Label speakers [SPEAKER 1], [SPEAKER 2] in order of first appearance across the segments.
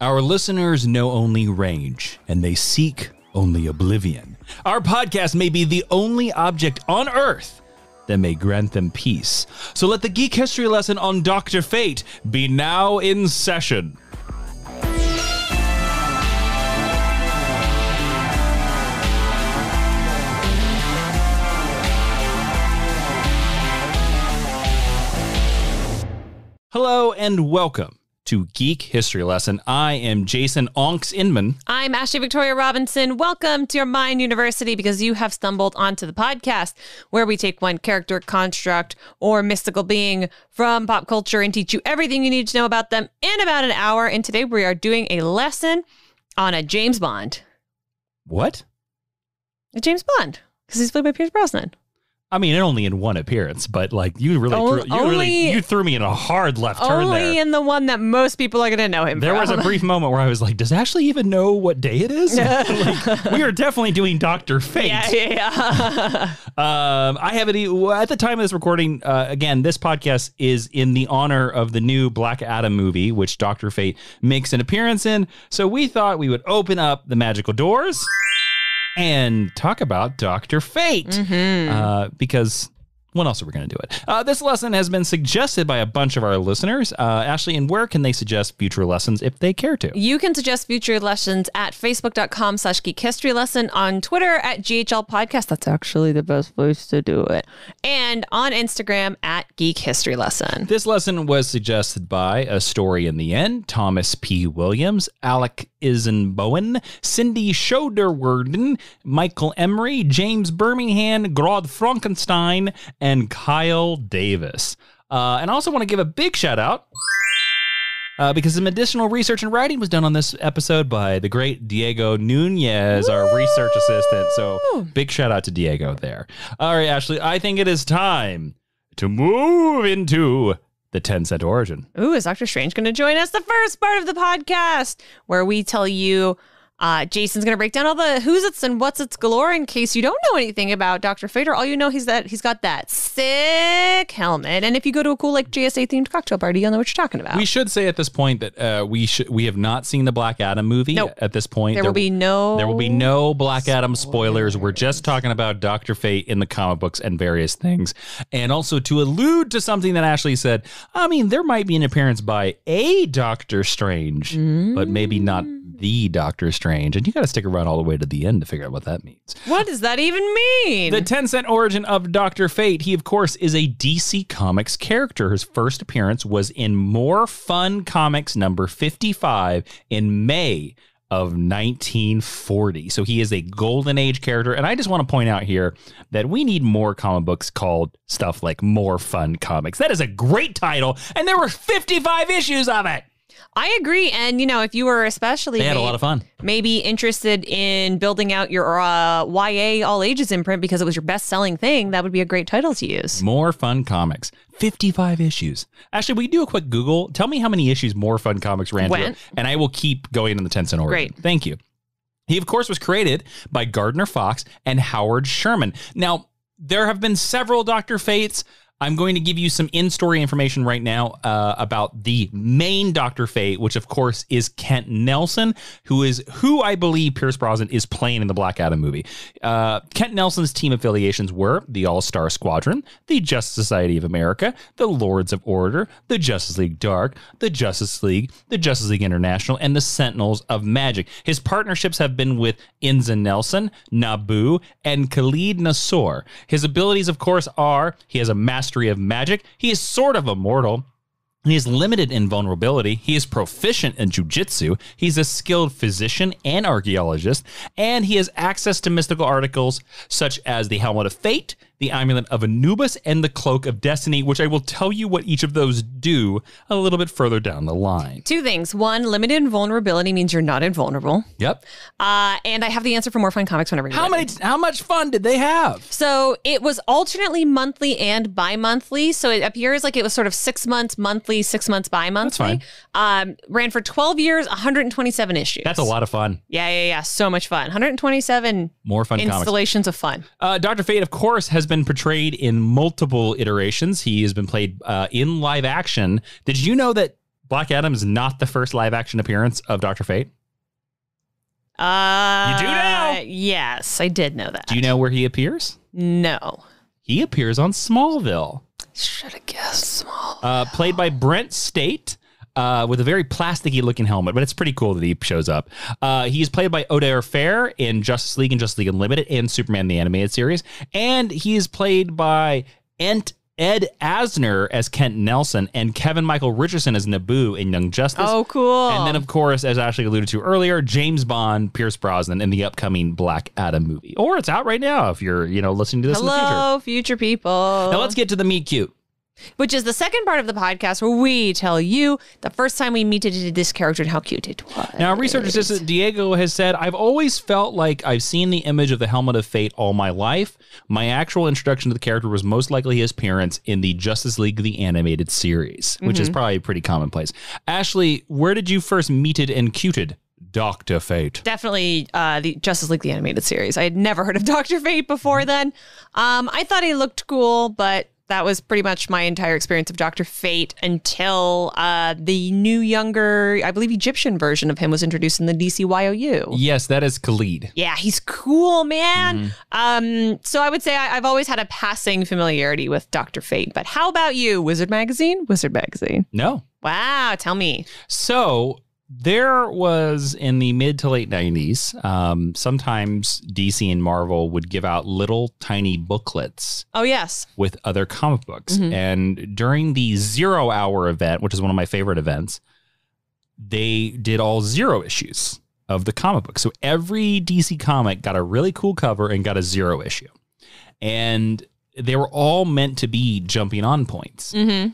[SPEAKER 1] Our listeners know only rage, and they seek only oblivion. Our podcast may be the only object on earth that may grant them peace. So let the geek history lesson on Dr. Fate be now in session. Hello and welcome to Geek History Lesson. I am Jason Onks Inman.
[SPEAKER 2] I'm Ashley Victoria Robinson. Welcome to your Mind University because you have stumbled onto the podcast where we take one character, construct, or mystical being from pop culture and teach you everything you need to know about them in about an hour. And today we are doing a lesson on a James Bond.
[SPEAKER 1] What?
[SPEAKER 2] A James Bond because he's played by Pierce Brosnan.
[SPEAKER 1] I mean, only in one appearance, but like you really,
[SPEAKER 2] O-
[SPEAKER 1] threw, you really, you threw me in a hard left turn
[SPEAKER 2] Only
[SPEAKER 1] there.
[SPEAKER 2] in the one that most people are going to know him
[SPEAKER 1] There was a brief moment where I was like, "Does Ashley even know what day it is?" like, we are definitely doing Doctor Fate.
[SPEAKER 2] yeah, yeah, yeah.
[SPEAKER 1] Um, I have it at the time of this recording. Uh, again, this podcast is in the honor of the new Black Adam movie, which Doctor Fate makes an appearance in. So we thought we would open up the magical doors and talk about Doctor Fate uh, because. When else are we going to do it? Uh, this lesson has been suggested by a bunch of our listeners. Uh, Ashley, and where can they suggest future lessons if they care to?
[SPEAKER 2] You can suggest future lessons at facebook.com slash geek history lesson, on Twitter at GHL podcast. That's actually the best place to do it. And on Instagram at geek history lesson.
[SPEAKER 1] This lesson was suggested by A Story in the End, Thomas P. Williams, Alec Isenbowen, Cindy Schoderwerden, Michael Emery, James Birmingham, Grod Frankenstein, and Kyle Davis. Uh, and I also want to give a big shout out uh, because some additional research and writing was done on this episode by the great Diego Nunez, our research assistant. So big shout out to Diego there. All right, Ashley, I think it is time to move into the 10 cent origin.
[SPEAKER 2] Ooh, is Doctor Strange going to join us? The first part of the podcast where we tell you uh, Jason's going to break down all the who's it's and what's it's galore in case you don't know anything about Dr. Fader. All you know is that he's got that sick helmet. And if you go to a cool, like JSA themed cocktail party, you'll know what you're talking about.
[SPEAKER 1] We should say at this point that uh, we should we have not seen the Black Adam movie
[SPEAKER 2] Nope.
[SPEAKER 1] at this point.
[SPEAKER 2] there will be no.
[SPEAKER 1] There will be no Black Adam spoilers. We're just talking about Doctor Fate in the comic books and various things. And also to allude to something that Ashley said, I mean, there might be an appearance by a Doctor Strange, but maybe not the Doctor Strange. And you got to stick around all the way to the end to figure out what that means.
[SPEAKER 2] What does that even mean?
[SPEAKER 1] The 10 cent origin of Dr. Fate. He, of course, is a DC Comics character. His first appearance was in More Fun Comics number 55 in May of 1940. So he is a golden age character. And I just want to point out here that we need more comic books called stuff like More Fun Comics. That is a great title. And there were 55 issues of it.
[SPEAKER 2] I agree. And, you know, if you were especially
[SPEAKER 1] They had a lot of fun.
[SPEAKER 2] maybe interested in building out your uh, YA all ages imprint because it was your best selling thing, that would be a great title to use.
[SPEAKER 1] More Fun Comics. 55 issues. Actually, we do a quick Google. Tell me how many issues More Fun Comics ran through, and I will keep going in the 10 cent order.
[SPEAKER 2] Great.
[SPEAKER 1] Thank you. He, of course, was created by Gardner Fox and Howard Sherman. Now, there have been several Dr. Fates. I'm going to give you some in story information right now uh, about the main Dr. Fate, which, of course, is Kent Nelson, who is who I believe Pierce Brosnan is playing in the Black Adam movie. Uh, Kent Nelson's team affiliations were the All Star Squadron, the Justice Society of America, the Lords of Order, the Justice League Dark, the Justice League, the Justice League International, and the Sentinels of Magic. His partnerships have been with Inza Nelson, Nabu, and Khalid Nassour. His abilities, of course, are he has a mastery of magic, he is sort of immortal. He is limited in vulnerability. He is proficient in jujitsu. He's a skilled physician and archaeologist, and he has access to mystical articles such as the Helmet of Fate, the Amulet of Anubis, and the Cloak of Destiny, which I will tell you what each of those do a little bit further down the line.
[SPEAKER 2] Two things. One, limited invulnerability means you're not invulnerable.
[SPEAKER 1] Yep.
[SPEAKER 2] Uh, and I have the answer for more fun comics whenever you're
[SPEAKER 1] How many? How much fun did they have?
[SPEAKER 2] So it was alternately monthly and bi-monthly. So it appears like it was sort of six months monthly, six months bi-monthly.
[SPEAKER 1] That's fine.
[SPEAKER 2] Um, ran for 12 years, 127 issues.
[SPEAKER 1] That's a lot of fun.
[SPEAKER 2] Yeah, yeah, yeah. So much fun. 127
[SPEAKER 1] More fun comics.
[SPEAKER 2] installations of fun.
[SPEAKER 1] Uh, Dr. Fate, of course, has been portrayed in multiple iterations. He has been played uh, in live action. Did you know that Black Adam is not the first live action appearance of Doctor Fate?
[SPEAKER 2] Uh,
[SPEAKER 1] You do now?
[SPEAKER 2] Yes, I did know that.
[SPEAKER 1] Do you know where he appears?
[SPEAKER 2] No.
[SPEAKER 1] He appears on Smallville,
[SPEAKER 2] Should have guessed small.
[SPEAKER 1] uh, played by Brent Stait. Uh, with a very plasticky looking helmet, but it's pretty cool that he shows up. Uh, he's played by Oded Fehr in Justice League and Justice League Unlimited and Superman the Animated Series. And he is played by Ent Ed Asner as Kent Nelson and Kevin Michael Richardson as Naboo in Young Justice.
[SPEAKER 2] Oh, cool.
[SPEAKER 1] And then, of course, as Ashley alluded to earlier, James Bond, Pierce Brosnan in the upcoming Black Adam movie. Or it's out right now if you're, you know, listening to this in the future.
[SPEAKER 2] Hello, future people.
[SPEAKER 1] Now let's get to the meet cute.
[SPEAKER 2] Which is the second part of the podcast where we tell you the first time we meted this character and how cute it was.
[SPEAKER 1] Now, research assistant Diego has said, I've always felt like I've seen the image of the Helmet of Fate all my life. My actual introduction to the character was most likely his appearance in the Justice League the Animated Series, which is probably pretty commonplace. Ashley, where did you first meeted and cuted Dr. Fate?
[SPEAKER 2] Definitely uh, the Justice League the animated series. I had never heard of Doctor Fate before then. Um, I thought he looked cool, but that was pretty much my entire experience of Doctor Fate until uh, the new, younger, I believe Egyptian version of him was introduced in the DCYOU.
[SPEAKER 1] Yes, that is Khalid.
[SPEAKER 2] Yeah, he's cool, man. Um, so I would say I, I've always had a passing familiarity with Doctor Fate. But how about you, Wizard Magazine? Wizard Magazine.
[SPEAKER 1] No.
[SPEAKER 2] Wow, tell me.
[SPEAKER 1] So there was in the mid to late 90s, um, sometimes DC and Marvel would give out little tiny booklets
[SPEAKER 2] Oh yes.
[SPEAKER 1] with other comic books. And during the zero hour event, which is one of my favorite events, they did all zero issues of the comic book. So every DC comic got a really cool cover and got a zero issue. And they were all meant to be jumping on points.
[SPEAKER 2] Mm-hmm.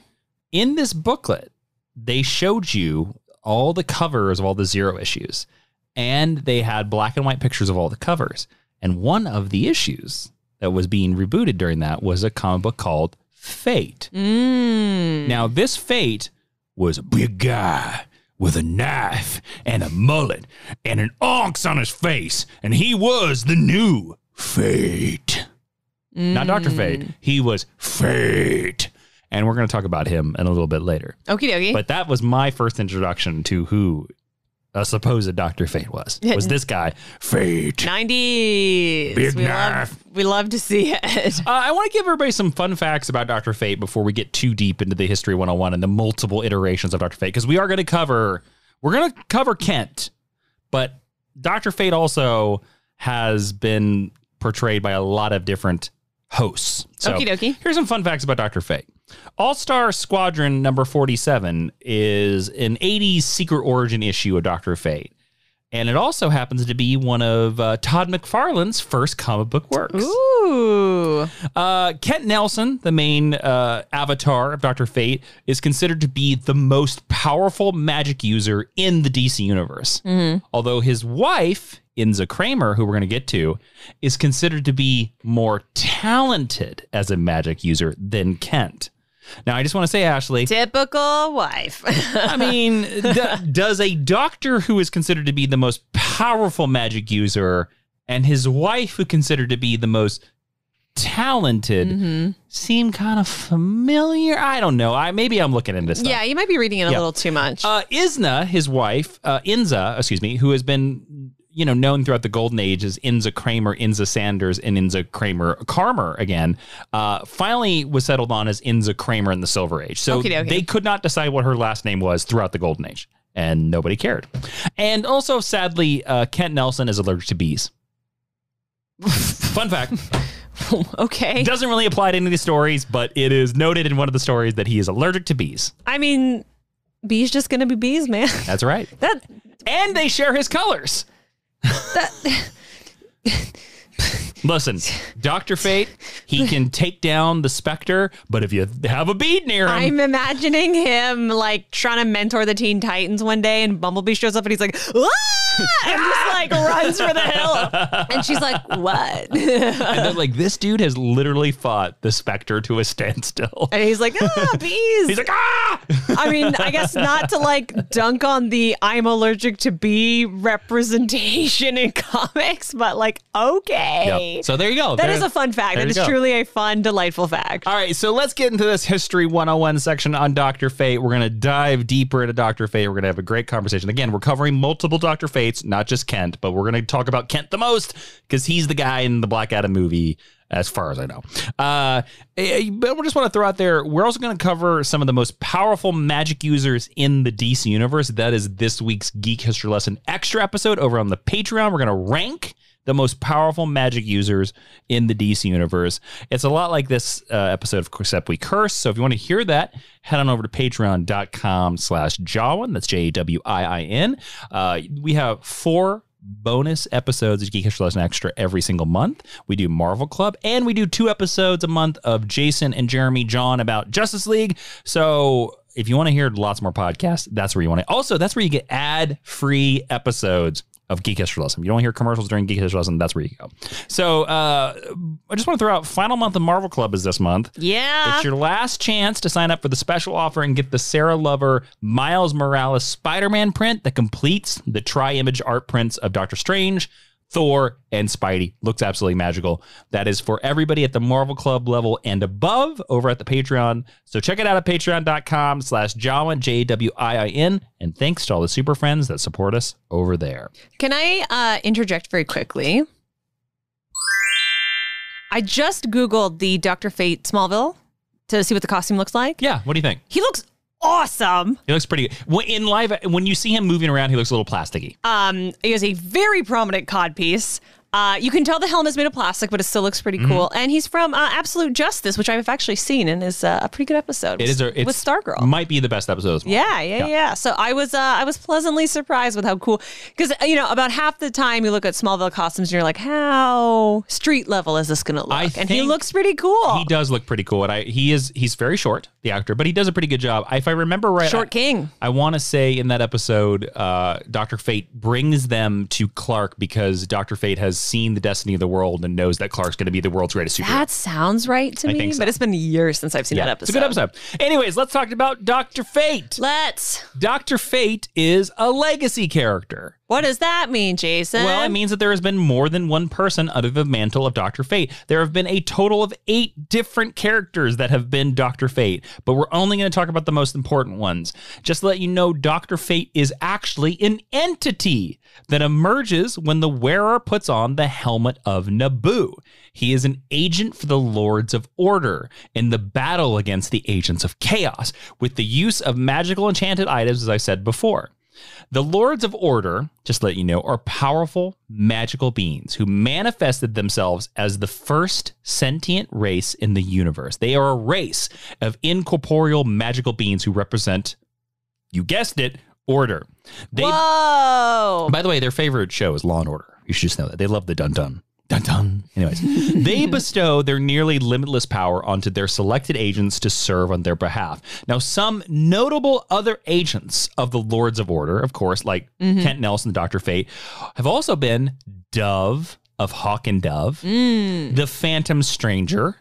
[SPEAKER 1] In this booklet, they showed you all the covers of all the zero issues. And they had black and white pictures of all the covers. And one of the issues that was being rebooted during that was a comic book called Fate.
[SPEAKER 2] Mm.
[SPEAKER 1] Now, this Fate was a big guy with a knife and a mullet and an ox on his face, and he was the new Fate. Not Dr. Fate, he was Fate. And we're going to talk about him in a little bit later.
[SPEAKER 2] Okie dokie.
[SPEAKER 1] But that was my first introduction to who a supposed Dr. Fate was. Was this guy, Fate.
[SPEAKER 2] 90s.
[SPEAKER 1] Big
[SPEAKER 2] we
[SPEAKER 1] knife.
[SPEAKER 2] love we love to see it.
[SPEAKER 1] Uh, I want to give everybody some fun facts about Dr. Fate before we get too deep into the History 101 and the multiple iterations of Dr. Fate, because we are going to cover, we're going to cover Kent, but Dr. Fate also has been portrayed by a lot of different hosts. So
[SPEAKER 2] Okie dokie.
[SPEAKER 1] here's some fun facts about Dr. Fate. All Star Squadron number 47 is an 80s secret origin issue of Dr. Fate. And it also happens to be one of uh, Todd McFarlane's first comic book works.
[SPEAKER 2] Ooh.
[SPEAKER 1] Uh, Kent Nelson, the main uh, avatar of Doctor Fate, is considered to be the most powerful magic user in the DC universe. Although his wife, Inza Kramer, who we're going to get to, is considered to be more talented as a magic user than Kent. Now, I just want to say, Ashley,
[SPEAKER 2] Typical wife.
[SPEAKER 1] I mean, d- does a doctor who is considered to be the most powerful magic user and his wife, who considered to be the most talented,
[SPEAKER 2] Mm-hmm.
[SPEAKER 1] seem kind of familiar? I don't know. I maybe I'm looking into stuff.
[SPEAKER 2] yeah, you might be reading it a
[SPEAKER 1] Yeah.
[SPEAKER 2] little too much.
[SPEAKER 1] Uh, Isna, his wife, uh, Inza, excuse me, who has been you know known throughout the golden age as Inza Kramer, Inza Sanders, and Inza Kramer Karmer again, uh, finally was settled on as Inza Kramer in the Silver Age. So
[SPEAKER 2] Okey-dokey.
[SPEAKER 1] they could not decide what her last name was throughout the golden age, and nobody cared. And also, sadly, uh, Kent Nelson is allergic to bees. Fun fact.
[SPEAKER 2] okay.
[SPEAKER 1] Doesn't really apply to any of the stories, but it is noted in one of the stories that he is allergic to bees.
[SPEAKER 2] I mean, bees just gonna be bees, man.
[SPEAKER 1] That's right.
[SPEAKER 2] That
[SPEAKER 1] and they share his colors.
[SPEAKER 2] That
[SPEAKER 1] Listen, Doctor Fate, he can take down the Spectre, but if you have a bead near him,
[SPEAKER 2] I'm imagining him like trying to mentor the Teen Titans one day, and Bumblebee shows up, and he's like! and just like runs for the hill. And she's like, what?
[SPEAKER 1] and then like this dude has literally fought the specter to a standstill.
[SPEAKER 2] And he's like, ah, bees.
[SPEAKER 1] He's like, ah!
[SPEAKER 2] I mean, I guess not to like dunk on the I'm allergic to bee representation in comics, but like, okay.
[SPEAKER 1] Yep. So there you go.
[SPEAKER 2] That
[SPEAKER 1] There-
[SPEAKER 2] is a fun fact.
[SPEAKER 1] there
[SPEAKER 2] That
[SPEAKER 1] you
[SPEAKER 2] is
[SPEAKER 1] go.
[SPEAKER 2] truly a fun, delightful fact.
[SPEAKER 1] All right, so let's get into this History 101 section on Dr. Fate. We're going to dive deeper into Dr. Fate. We're going to have a great conversation. Again, we're covering multiple Dr. Not just Kent, but we're going to talk about Kent the most because he's the guy in the Black Adam movie, as far as I know. Uh, eh, but we just want to throw out there, we're also going to cover some of the most powerful magic users in the DC universe. That is this week's Geek History Lesson extra episode over on the Patreon. We're going to rank the most powerful magic users in the DC universe. It's a lot like this uh, episode of Except We Curse. So if you want to hear that, head on over to patreon.com slash Jawiin. That's J-A-W-I-I-N. Uh, we have four bonus episodes of Geek History Lesson Extra every single month. We do Marvel Club and we do two episodes a month of Jason and Jeremy John about Justice League. So if you want to hear lots more podcasts, that's where you want to. Also, that's where you get ad-free episodes of Geek History Lesson. You don't hear commercials during Geek History Lesson, that's where you go. So uh, I just want to throw out final month of Marvel Club is this month.
[SPEAKER 2] Yeah.
[SPEAKER 1] It's your last chance to sign up for the special offer and get the Sarah Lover Miles Morales Spider Man print that completes the tri image art prints of Doctor Strange, Thor, and Spidey. Looks absolutely magical. That is for everybody at the Marvel Club level and above over at the Patreon. So check it out at patreon.com slash Jawiin, J A W I I N. And thanks to all the super friends that support us over there.
[SPEAKER 2] Can I uh, interject very quickly? I just Googled the Dr. Fate Smallville to see what the costume looks like.
[SPEAKER 1] Yeah, what do you think?
[SPEAKER 2] He looks awesome.
[SPEAKER 1] He looks pretty good. When- In live, when you see him moving around, he looks a little plasticky.
[SPEAKER 2] Um, he has a very prominent cod piece. Uh, you can tell the helm is made of plastic, but it still looks pretty
[SPEAKER 1] Mm-hmm.
[SPEAKER 2] cool. And he's from uh, Absolute Justice, which I've actually seen and is uh, a pretty good episode.
[SPEAKER 1] It is a, it's,
[SPEAKER 2] with Stargirl.
[SPEAKER 1] Might be the best episode. As well.
[SPEAKER 2] Yeah, yeah, yeah, So I was uh, I was pleasantly surprised with how cool because you know about half the time you look at Smallville costumes and you're like, how street level is this going to look?
[SPEAKER 1] I
[SPEAKER 2] and he looks pretty cool.
[SPEAKER 1] He does look pretty cool, and I he is he's very short, the actor, but he does a pretty good job. If I remember right,
[SPEAKER 2] Short
[SPEAKER 1] I,
[SPEAKER 2] king.
[SPEAKER 1] I want to say in that episode, uh, Doctor Fate brings them to Clark because Doctor Fate has seen the destiny of the world and knows that Clark's going to be the world's greatest superhero.
[SPEAKER 2] That sounds right to me,
[SPEAKER 1] think so.
[SPEAKER 2] but it's been years since I've seen that episode.
[SPEAKER 1] It's a good episode. Anyways, let's talk about Doctor Fate.
[SPEAKER 2] Let's.
[SPEAKER 1] Doctor Fate is a legacy character.
[SPEAKER 2] What does that mean, Jason?
[SPEAKER 1] Well, it means that there has been more than one person under the mantle of Dr. Fate. There have been a total of eight different characters that have been Dr. Fate, but we're only going to talk about the most important ones. Just to let you know, Dr. Fate is actually an entity that emerges when the wearer puts on the helmet of Naboo. He is an agent for the Lords of Order in the battle against the agents of chaos with the use of magical enchanted items, as I said before. The Lords of Order, just to let you know, are powerful magical beings who manifested themselves as the first sentient race in the universe. They are a race of incorporeal magical beings who represent, you guessed it, order. They,
[SPEAKER 2] Whoa.
[SPEAKER 1] by the way, their favorite show is Law and Order. You should just know that. They love the dun dun. Dun dun. Anyways, they bestow their nearly limitless power onto their selected agents to serve on their behalf. Now, some notable other agents of the Lords of Order, of course, like mm-hmm. Kent Nelson, Dr. Fate, have also been Dove of Hawk and Dove, mm. the Phantom Stranger,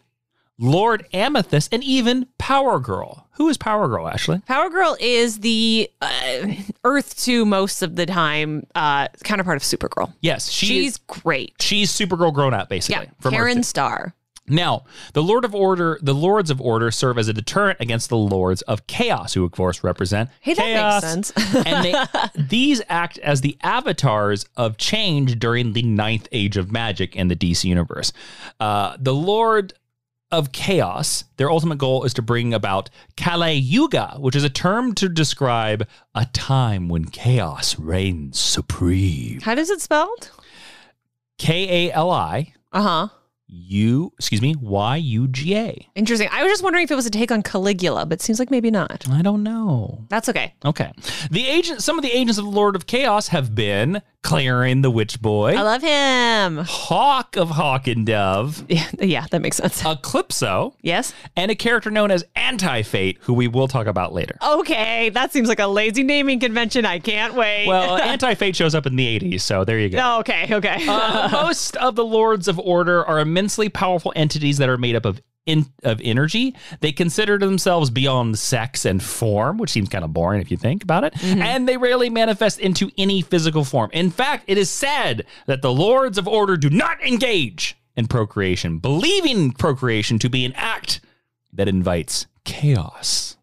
[SPEAKER 1] Lord Amethyst, and even Power Girl. Who is Power Girl, Ashley?
[SPEAKER 2] Power Girl is the uh, Earth 2 most of the time uh, counterpart of Supergirl.
[SPEAKER 1] Yes, she
[SPEAKER 2] She's
[SPEAKER 1] is,
[SPEAKER 2] great.
[SPEAKER 1] she's Supergirl grown up, basically.
[SPEAKER 2] Yeah, Karen. Starr.
[SPEAKER 1] Now, the Lord of Order, the Lords of Order serve as a deterrent against the Lords of Chaos, who of course represent
[SPEAKER 2] Hey, that
[SPEAKER 1] chaos.
[SPEAKER 2] makes sense.
[SPEAKER 1] and they, these act as the avatars of change during the ninth age of magic in the DC universe. Uh, the Lord of Chaos, their ultimate goal is to bring about Kali Yuga, which is a term to describe a time when chaos reigns supreme.
[SPEAKER 2] How does it spelled?
[SPEAKER 1] K A L I
[SPEAKER 2] Uh huh.
[SPEAKER 1] U, excuse me, Y U G A.
[SPEAKER 2] Interesting. I was just wondering if it was a take on Caligula, but it seems like maybe not.
[SPEAKER 1] I don't know.
[SPEAKER 2] That's okay.
[SPEAKER 1] Okay. The agent some of the agents of the Lord of Chaos have been Klarion the Witch Boy,
[SPEAKER 2] I love him.
[SPEAKER 1] Hawk of Hawk and Dove,
[SPEAKER 2] Yeah, yeah, that makes sense.
[SPEAKER 1] Eclipso,
[SPEAKER 2] yes.
[SPEAKER 1] and a character known as Anti Fate, who we will talk about later.
[SPEAKER 2] Okay, that seems like a lazy naming convention. I can't wait.
[SPEAKER 1] Well, Anti Fate shows up in the 80s, so there you go.
[SPEAKER 2] Oh, okay, okay.
[SPEAKER 1] Uh, most of the Lords of Order are immensely powerful entities that are made up of in, of energy. They consider themselves beyond sex and form, which seems kind of boring if you think about it. And they rarely manifest into any physical form. In fact, it is said that the Lords of Order do not engage in procreation, believing procreation to be an act that invites chaos.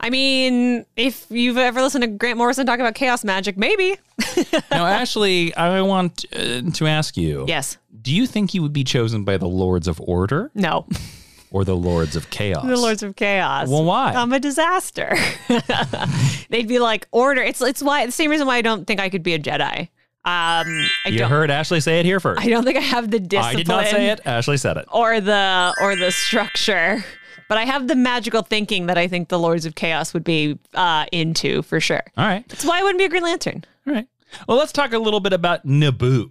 [SPEAKER 2] I mean, if you've ever listened to Grant Morrison talk about chaos magic, maybe.
[SPEAKER 1] now, Ashley, I want uh, to ask you.
[SPEAKER 2] Yes.
[SPEAKER 1] Do you think you would be chosen by the Lords of Order
[SPEAKER 2] No.
[SPEAKER 1] or the Lords of Chaos?
[SPEAKER 2] The Lords of Chaos.
[SPEAKER 1] Well, why?
[SPEAKER 2] I'm a disaster. They'd be like order. It's it's why the same reason why I don't think I could be a Jedi. Um, I
[SPEAKER 1] you heard Ashley say it here first.
[SPEAKER 2] I don't think I have the discipline.
[SPEAKER 1] I did not say it. Ashley said it.
[SPEAKER 2] Or the or the structure. But I have the magical thinking that I think the Lords of Chaos would be uh, into for sure.
[SPEAKER 1] All right.
[SPEAKER 2] That's why I wouldn't be a Green Lantern.
[SPEAKER 1] All right. Well, let's talk a little bit about Naboo.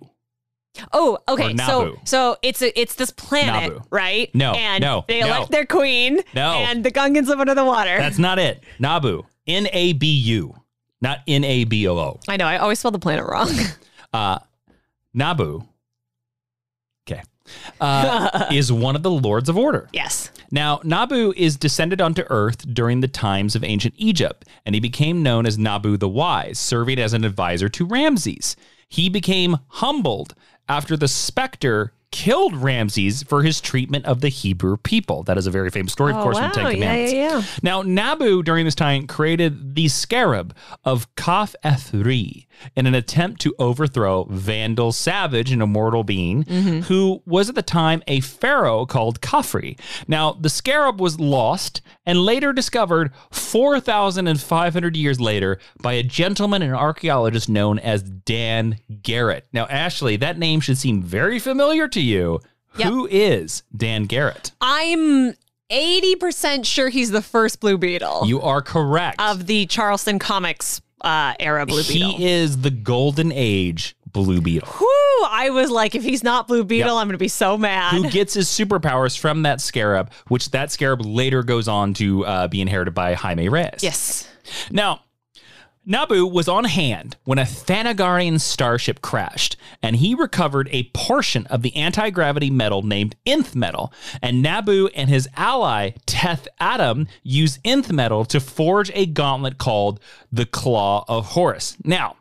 [SPEAKER 2] Oh, okay. So so it's a, it's this planet, right?
[SPEAKER 1] No,
[SPEAKER 2] And
[SPEAKER 1] no,
[SPEAKER 2] they
[SPEAKER 1] no.
[SPEAKER 2] elect their queen.
[SPEAKER 1] No.
[SPEAKER 2] And the Gungans live under the water.
[SPEAKER 1] That's not it. Nabu. N A B U, not N A B O O.
[SPEAKER 2] I know. I always spell the planet wrong.
[SPEAKER 1] Uh, Nabu. Okay. Uh, is one of the Lords of Order.
[SPEAKER 2] yes.
[SPEAKER 1] Now, Nabu is descended onto Earth during the times of ancient Egypt, and he became known as Nabu the Wise, serving as an advisor to Ramses. He became humbled after the specter killed Ramses for his treatment of the Hebrew people. That is a very famous story, of
[SPEAKER 2] Oh,
[SPEAKER 1] course,
[SPEAKER 2] wow.
[SPEAKER 1] from Ten
[SPEAKER 2] Yeah,
[SPEAKER 1] Commandments.
[SPEAKER 2] yeah, yeah.
[SPEAKER 1] Now, Nabu during this time created the scarab of Kaf Ethri in an attempt to overthrow Vandal Savage, an immortal being
[SPEAKER 2] Mm-hmm.
[SPEAKER 1] who was at the time a pharaoh called Khafre. Now, the scarab was lost and later discovered 4,500 years later by a gentleman and archaeologist known as Dan Garrett. Now, Ashley, that name should seem very familiar to you.
[SPEAKER 2] Yep.
[SPEAKER 1] Who is Dan Garrett?
[SPEAKER 2] I'm 80% sure he's the first Blue Beetle
[SPEAKER 1] You are correct.
[SPEAKER 2] of the Charlton Comics uh, era Blue Beetle.
[SPEAKER 1] He is the golden age Blue Beetle.
[SPEAKER 2] Whew, I was like, if he's not Blue Beetle, I'm going to be so mad.
[SPEAKER 1] Who gets his superpowers from that scarab, which that scarab later goes on to uh, be inherited by Jaime Reyes.
[SPEAKER 2] yes.
[SPEAKER 1] Now, Nabu was on hand when a Thanagarian starship crashed, and he recovered a portion of the anti gravity metal named Nth metal. And Nabu and his ally, Teth Adam, used Nth metal to forge a gauntlet called the Claw of Horus. Now,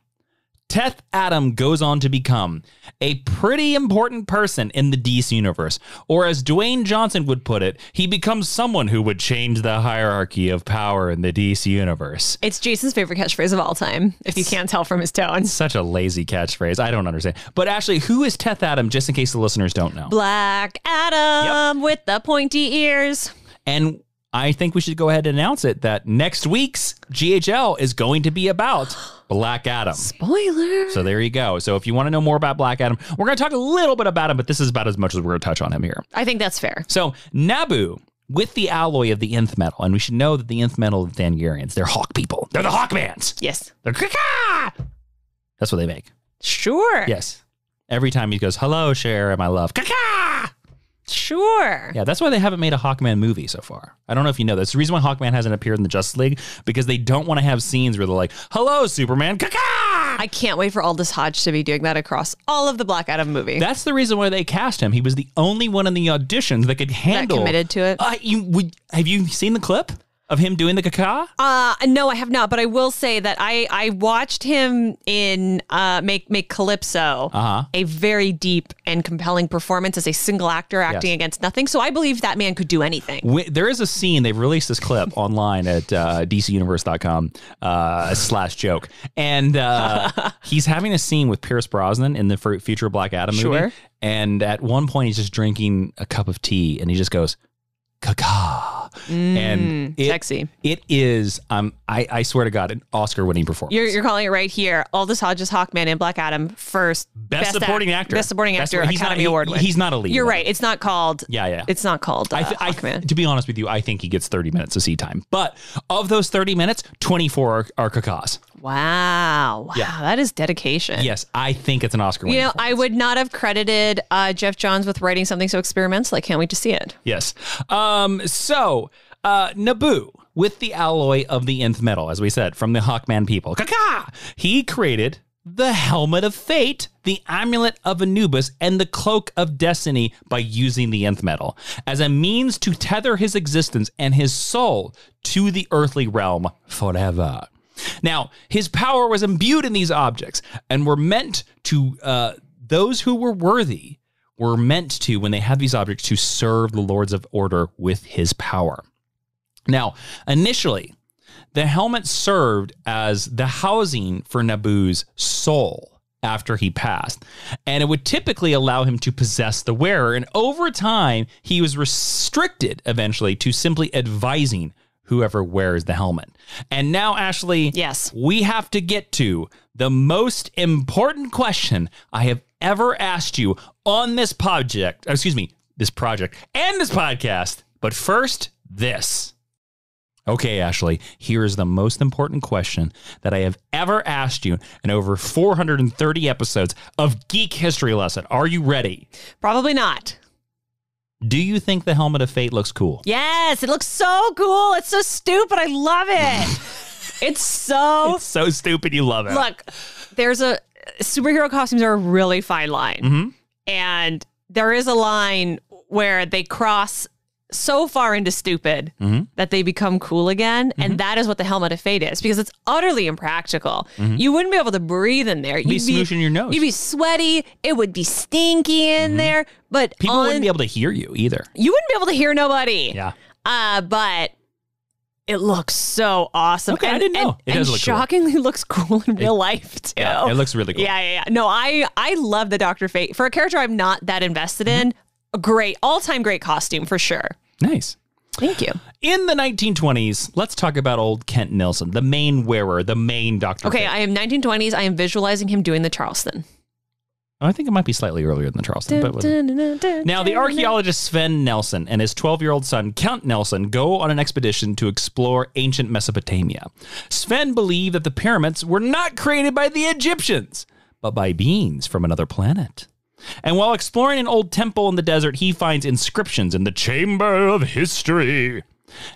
[SPEAKER 1] Teth Adam goes on to become a pretty important person in the DC universe. Or as Dwayne Johnson would put it, he becomes someone who would change the hierarchy of power in the DC universe.
[SPEAKER 2] It's Jason's favorite catchphrase of all time, if you can't tell from his tone.
[SPEAKER 1] Such a lazy catchphrase. I don't understand. But actually, who is Teth Adam, just in case the listeners don't know?
[SPEAKER 2] Black Adam with the pointy ears.
[SPEAKER 1] And I think we should go ahead and announce it that next week's GHL is going to be about Black Adam.
[SPEAKER 2] Spoiler.
[SPEAKER 1] So there you go. So if you want to know more about Black Adam, we're going to talk a little bit about him, but this is about as much as we're going to touch on him here.
[SPEAKER 2] I think that's fair.
[SPEAKER 1] So Nabu with the alloy of the nth metal, and we should know that the nth metal of the Thanagarians, they're hawk people. They're the Hawkmans.
[SPEAKER 2] Yes.
[SPEAKER 1] They're caca. That's what they make.
[SPEAKER 2] Sure.
[SPEAKER 1] Yes. Every time he goes, "Hello, Cher, my love," caca.
[SPEAKER 2] Sure.
[SPEAKER 1] Yeah, that's why they haven't made a Hawkman movie so far. I don't know if you know this. The reason why Hawkman hasn't appeared in the Justice League because they don't want to have scenes where they're like, "Hello, Superman," caca.
[SPEAKER 2] I can't wait for Aldis Hodge to be doing that across all of the Black Adam movie.
[SPEAKER 1] That's the reason why they cast him. He was the only one in the auditions that could handle.
[SPEAKER 2] committed to it.
[SPEAKER 1] Uh, you would have you seen the clip of him doing the caca?
[SPEAKER 2] Uh no, I have not, but I will say that I I watched him in uh make make Calypso
[SPEAKER 1] Uh-huh.
[SPEAKER 2] a very deep and compelling performance as a single actor acting
[SPEAKER 1] Yes.
[SPEAKER 2] against nothing. So I believe that man could do anything.
[SPEAKER 1] There is a scene they've released this clip online at uh, dcuniverse.com uh, slash joke and uh, he's having a scene with pierce brosnan in the future black adam movie
[SPEAKER 2] Sure.
[SPEAKER 1] and at one point he's just drinking a cup of tea and he just goes caca and it,
[SPEAKER 2] sexy.
[SPEAKER 1] it is um I, I swear to god an oscar winning performance
[SPEAKER 2] You're, you're calling it right here. Aldis Hodges Hawkman and Black Adam first
[SPEAKER 1] Best
[SPEAKER 2] act-
[SPEAKER 1] supporting actor.
[SPEAKER 2] Best supporting
[SPEAKER 1] Best-
[SPEAKER 2] actor
[SPEAKER 1] he's not-
[SPEAKER 2] Academy
[SPEAKER 1] he-
[SPEAKER 2] Award
[SPEAKER 1] he's not a lead
[SPEAKER 2] You're right. It's not called.
[SPEAKER 1] yeah yeah
[SPEAKER 2] It's not called uh,
[SPEAKER 1] I, th- I th- to be honest with you, I think he gets 30 minutes of seat time. But of those 30 minutes, 24 are, are.
[SPEAKER 2] Wow. Wow.
[SPEAKER 1] Yeah.
[SPEAKER 2] That is dedication.
[SPEAKER 1] Yes, I think it's an Oscar.
[SPEAKER 2] You know, I would not have credited uh, Geoff Johns with writing something so experimental. I can't wait to see it.
[SPEAKER 1] Yes. Um, so, uh, Naboo, with the alloy of the nth metal, as we said, from the Hawkman people, Kaka! he created the Helmet of Fate, the Amulet of Anubis, and the Cloak of Destiny by using the nth metal as a means to tether his existence and his soul to the earthly realm forever. Now, his power was imbued in these objects and were meant to, uh, those who were worthy were meant to, when they had these objects, to serve the Lords of Order with his power. Now, initially, the helmet served as the housing for Naboo's soul after he passed, and it would typically allow him to possess the wearer. And over time, he was restricted eventually to simply advising whoever wears the helmet. And now, Ashley,
[SPEAKER 2] Yes.
[SPEAKER 1] we have to get to the most important question I have ever asked you on this project. Uh, excuse me, this project and this podcast. But first, this. Okay, Ashley, here is the most important question that I have ever asked you in over 430 episodes of Geek History Lesson. Are you ready?
[SPEAKER 2] Probably not.
[SPEAKER 1] Do you think the Helmet of Fate looks cool?
[SPEAKER 2] Yes, it looks so cool. It's so stupid. I love it. it's so.
[SPEAKER 1] It's so stupid you love it.
[SPEAKER 2] Look, there's a. Superhero costumes are a really fine line.
[SPEAKER 1] Mm-hmm.
[SPEAKER 2] And there is a line where they cross so far into stupid
[SPEAKER 1] Mm-hmm.
[SPEAKER 2] that they become cool again. And that is what the helmet of fate is because it's utterly impractical. You wouldn't be able to breathe in there. You'd
[SPEAKER 1] Mm-hmm. be smooshing your nose. Mm-hmm.
[SPEAKER 2] You'd be sweaty. It would be stinky in there. But
[SPEAKER 1] People
[SPEAKER 2] on-
[SPEAKER 1] wouldn't be able to hear you either.
[SPEAKER 2] you wouldn't be able to hear nobody.
[SPEAKER 1] Yeah.
[SPEAKER 2] Uh, but it looks so awesome.
[SPEAKER 1] Okay, I didn't know.
[SPEAKER 2] And,
[SPEAKER 1] It
[SPEAKER 2] and
[SPEAKER 1] does look cool.
[SPEAKER 2] shockingly looks cool in real life too.
[SPEAKER 1] Yeah, it looks really cool.
[SPEAKER 2] Yeah, yeah, yeah. No, I I love the Doctor Fate for a character I'm not that invested
[SPEAKER 1] Mm-hmm.
[SPEAKER 2] in. A great, all time great costume for sure.
[SPEAKER 1] Nice.
[SPEAKER 2] Thank you.
[SPEAKER 1] In the 1920s, let's talk about old Kent Nelson, the main wearer, the main Doctor.
[SPEAKER 2] Okay,
[SPEAKER 1] Fate.
[SPEAKER 2] I am 1920s. I am visualizing him doing the Charleston.
[SPEAKER 1] Oh, I think it might be slightly earlier than the Charleston. But whatever. Now, the archaeologist Sven Nelson and his 12 year old son, Kent Nelson, go on an expedition to explore ancient Mesopotamia. Sven believed that the pyramids were not created by the Egyptians, but by beings from another planet. And while exploring an old temple in the desert, he finds inscriptions in the Chamber of History.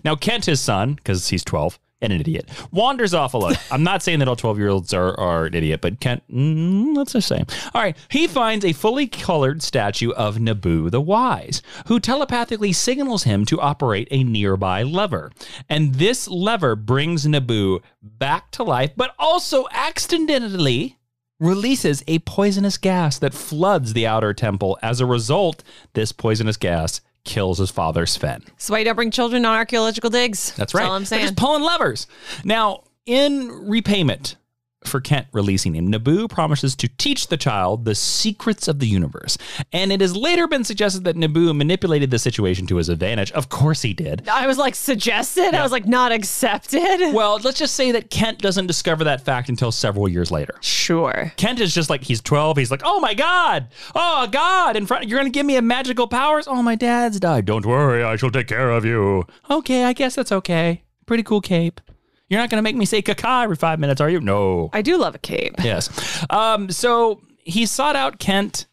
[SPEAKER 1] Now, Kent, his son, because he's 12 and an idiot, wanders off alone. I'm not saying that all 12 year olds are, are an idiot, but Kent, mm, let's just say. All right, he finds a fully colored statue of Naboo the Wise, who telepathically signals him to operate a nearby lever. And this lever brings Naboo back to life, but also accidentally releases a poisonous gas that floods the outer temple. As a result, this poisonous gas kills his father, Sven.
[SPEAKER 2] That's why you don't bring children on archaeological digs.
[SPEAKER 1] That's right.
[SPEAKER 2] all I'm
[SPEAKER 1] They're
[SPEAKER 2] saying.
[SPEAKER 1] just pulling levers. Now, in repayment for Kent releasing him, Naboo promises to teach the child the secrets of the universe. And it has later been suggested that Naboo manipulated the situation to his advantage. Of course he did.
[SPEAKER 2] I was like suggested. I was like not accepted.
[SPEAKER 1] Well, let's just say that Kent doesn't discover that fact until several years later.
[SPEAKER 2] Sure.
[SPEAKER 1] Kent is just like he's 12. He's like, "Oh my god. Oh god, in front you're going to give me a magical powers? Oh, my dad's died. Don't worry, I shall take care of you." Okay, I guess that's okay. Pretty cool cape. You're not going to make me say caca every 5 minutes, are you? No.
[SPEAKER 2] I do love a cape.
[SPEAKER 1] Yes. Um so he sought out Kent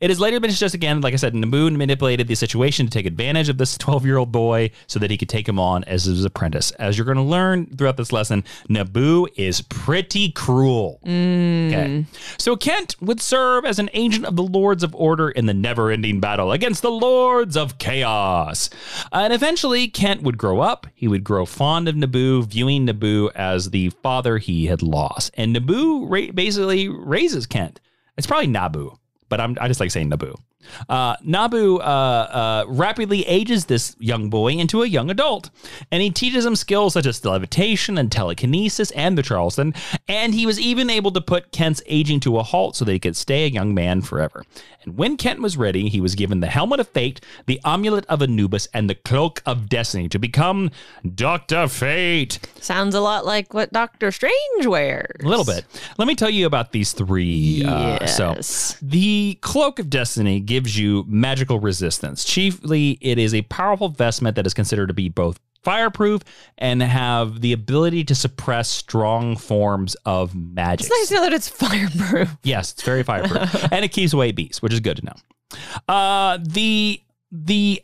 [SPEAKER 1] it has later been just again, like I said, Naboo manipulated the situation to take advantage of this 12 year old boy so that he could take him on as his apprentice. As you're going to learn throughout this lesson, Naboo is pretty cruel. Mm. Okay. So Kent would serve as an agent of the Lords of Order in the never ending battle against the Lords of Chaos. And eventually, Kent would grow up. He would grow fond of Naboo, viewing Naboo as the father he had lost. And Naboo ra- basically raises Kent. It's probably Naboo but I'm, I just like saying Naboo. Uh, Naboo uh, uh, rapidly ages this young boy into a young adult, and he teaches him skills such as levitation and telekinesis and the Charleston. And he was even able to put Kent's aging to a halt so that he could stay a young man forever. And when Kent was ready, he was given the Helmet of Fate, the Amulet of Anubis, and the Cloak of Destiny to become Doctor Fate.
[SPEAKER 2] Sounds a lot like what Doctor Strange wears.
[SPEAKER 1] A little bit. Let me tell you about these three. Uh, so, the Cloak of Destiny gives you magical resistance. Chiefly, it is a powerful vestment that is considered to be both fireproof and have the ability to suppress strong forms of magic.
[SPEAKER 2] It's nice to know that it's fireproof.
[SPEAKER 1] Yes, it's very fireproof, and it keeps away bees, which is good to know. Uh, the the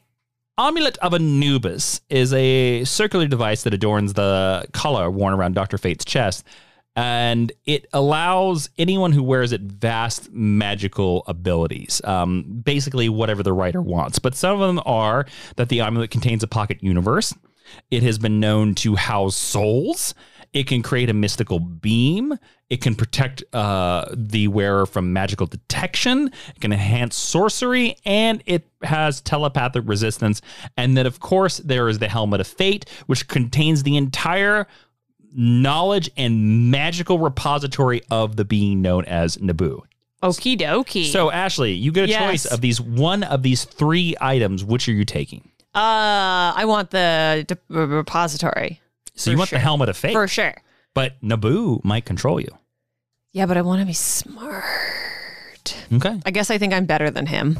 [SPEAKER 1] amulet of Anubis is a circular device that adorns the collar worn around Doctor Fate's chest, and it allows anyone who wears it vast magical abilities. Um, basically, whatever the writer wants. But some of them are that the amulet contains a pocket universe. It has been known to house souls. It can create a mystical beam. It can protect uh, the wearer from magical detection. It can enhance sorcery, and it has telepathic resistance. And then, of course, there is the Helmet of Fate, which contains the entire knowledge and magical repository of the being known as Naboo.
[SPEAKER 2] Okie dokie.
[SPEAKER 1] So, Ashley, you get a
[SPEAKER 2] Yes.
[SPEAKER 1] choice of these one of these three items. Which are you taking?
[SPEAKER 2] uh, I want the de- repository
[SPEAKER 1] So, you want
[SPEAKER 2] sure.
[SPEAKER 1] the Helmet of Fate,
[SPEAKER 2] for sure.
[SPEAKER 1] but Naboo might control you.
[SPEAKER 2] Yeah, but I want to be smart.
[SPEAKER 1] Okay.
[SPEAKER 2] I guess I think I'm better than him.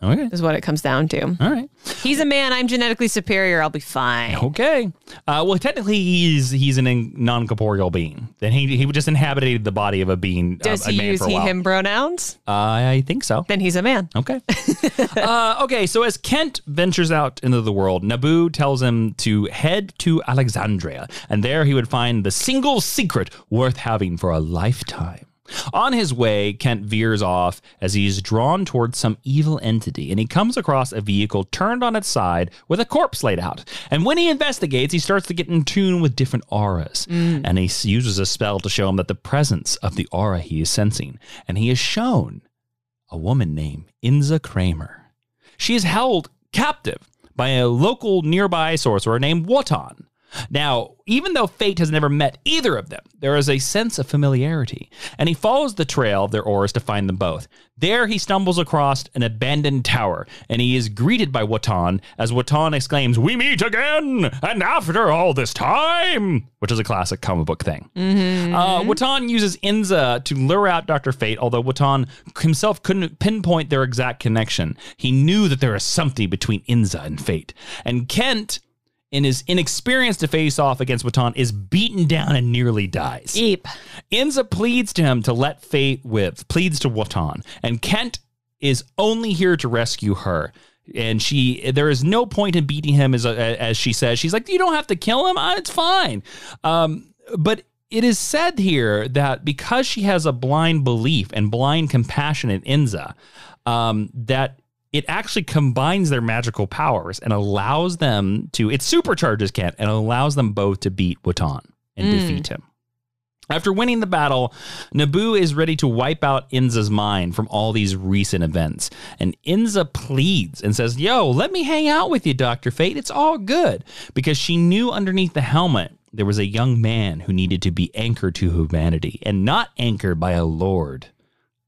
[SPEAKER 1] Okay.
[SPEAKER 2] Is what it comes down to.
[SPEAKER 1] All right.
[SPEAKER 2] He's a man. I'm genetically superior. I'll be fine.
[SPEAKER 1] Okay. Uh, well, technically, he's he's an in, non-corporeal being. Then he he just inhabited the body of a being.
[SPEAKER 2] Does
[SPEAKER 1] a, a
[SPEAKER 2] he
[SPEAKER 1] man
[SPEAKER 2] use he him pronouns?
[SPEAKER 1] Uh, I think so.
[SPEAKER 2] Then he's a man.
[SPEAKER 1] Okay. uh, okay. So as Kent ventures out into the world, Naboo tells him to head to Alexandria, and there he would find the single secret worth having for a lifetime. On his way, Kent veers off as he's drawn towards some evil entity, and he comes across a vehicle turned on its side with a corpse laid out. And when he investigates, he starts to get in tune with different auras, mm. and he uses a spell to show him that the presence of the aura he is sensing, and he is shown a woman named Inza Kramer. She is held captive by a local nearby sorcerer named Wotan. Now, even though Fate has never met either of them, there is a sense of familiarity, and he follows the trail of their auras to find them both. There, he stumbles across an abandoned tower, and he is greeted by Wotan as Wotan exclaims, We meet again! And after all this time! Which is a classic comic book thing. Uh, Wotan uses Inza to lure out Dr. Fate, although Wotan himself couldn't pinpoint their exact connection. He knew that there is something between Inza and Fate. And Kent, in his inexperience to face off against Wotan, is beaten down and nearly dies.
[SPEAKER 2] Eep.
[SPEAKER 1] Inza pleads to him to let Fate with, pleads to Wotan, and Kent is only here to rescue her. And she, there is no point in beating him, as as she says. She's like, you don't have to kill him. Uh, It's fine. Um, but it is said here that because she has a blind belief and blind compassion in Inza, um, that it actually combines their magical powers and allows them to. It supercharges Kent and allows them both to beat Wotan and hmm. defeat him. After winning the battle, Naboo is ready to wipe out Inza's mind from all these recent events. And Inza pleads and says, Yo, let me hang out with you, Dr. Fate. It's all good. Because she knew underneath the helmet there was a young man who needed to be anchored to humanity and not anchored by a lord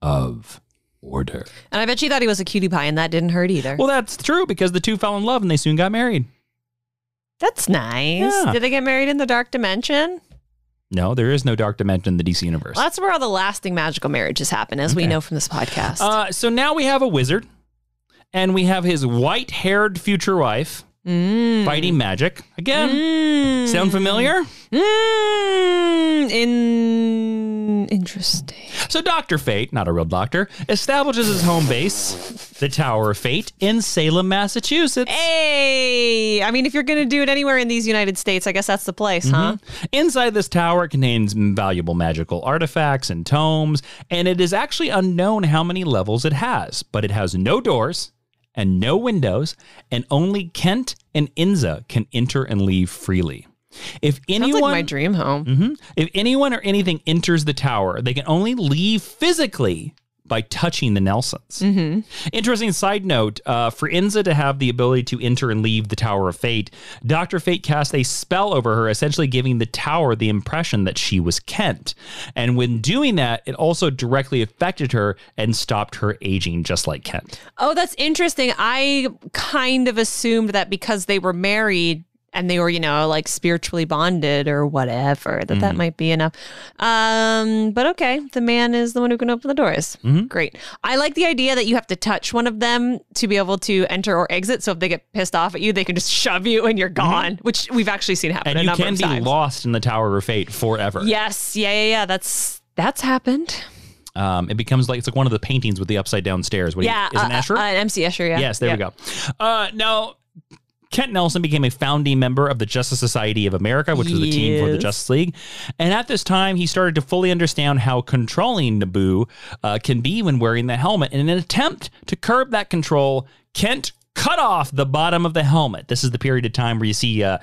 [SPEAKER 1] of order.
[SPEAKER 2] And I bet she thought he was a cutie pie, and that didn't hurt either.
[SPEAKER 1] Well, that's true because the two fell in love and they soon got married.
[SPEAKER 2] That's nice.
[SPEAKER 1] Yeah.
[SPEAKER 2] Did they get married in the dark dimension?
[SPEAKER 1] No, there is no dark dimension in the DC universe.
[SPEAKER 2] Well, that's where all the lasting magical marriages happen, as we know from this podcast.
[SPEAKER 1] Uh, so now we have a wizard, and we have his white-haired future wife
[SPEAKER 2] Mm.
[SPEAKER 1] fighting magic again.
[SPEAKER 2] Mm.
[SPEAKER 1] Sound familiar?
[SPEAKER 2] Mm. In interesting.
[SPEAKER 1] So Doctor Fate, not a real doctor, establishes his home base, the Tower of Fate, in Salem, Massachusetts.
[SPEAKER 2] Hey, I mean, if you're going to do it anywhere in these United States, I guess that's the place, huh?
[SPEAKER 1] Inside this tower, contains valuable magical artifacts and tomes, and it is actually unknown how many levels it has, but it has no doors and no windows, and only Kent and Inza can enter and leave freely. If
[SPEAKER 2] Sounds
[SPEAKER 1] anyone,
[SPEAKER 2] like my dream home.
[SPEAKER 1] Mhm. if anyone or anything enters the tower, they can only leave physically by touching the Nelsons. Interesting side note uh, for Inza to have the ability to enter and leave the Tower of Fate, Dr. Fate cast a spell over her, essentially giving the tower the impression that she was Kent. And when doing that, it also directly affected her and stopped her aging just like Kent.
[SPEAKER 2] Oh, that's interesting. I kind of assumed that because they were married, and they were, you know, like spiritually bonded or whatever, that that might be enough. Um, but okay, the man is the one who can open the doors. Great. I like the idea that you have to touch one of them to be able to enter or exit. So if they get pissed off at you, they can just shove you and you're gone, which we've actually seen happen
[SPEAKER 1] and you can be
[SPEAKER 2] times.
[SPEAKER 1] lost in the Tower of Fate forever.
[SPEAKER 2] Yes, yeah, yeah, yeah. That's that's happened.
[SPEAKER 1] Um, it becomes like it's like one of the paintings with the upside down stairs. What do you-
[SPEAKER 2] Yeah,
[SPEAKER 1] is
[SPEAKER 2] uh,
[SPEAKER 1] an Escher?
[SPEAKER 2] uh, an MC Escher. Yeah.
[SPEAKER 1] Yes, there
[SPEAKER 2] yeah.
[SPEAKER 1] we go. Uh, now, Kent Nelson became a founding member of the Justice Society of America, which was the team for the
[SPEAKER 2] Yes.
[SPEAKER 1] Justice League. And at this time, he started to fully understand how controlling Naboo uh, can be when wearing the helmet. And in an attempt to curb that control, Kent cut off the bottom of the helmet. This is the period of time where you see uh,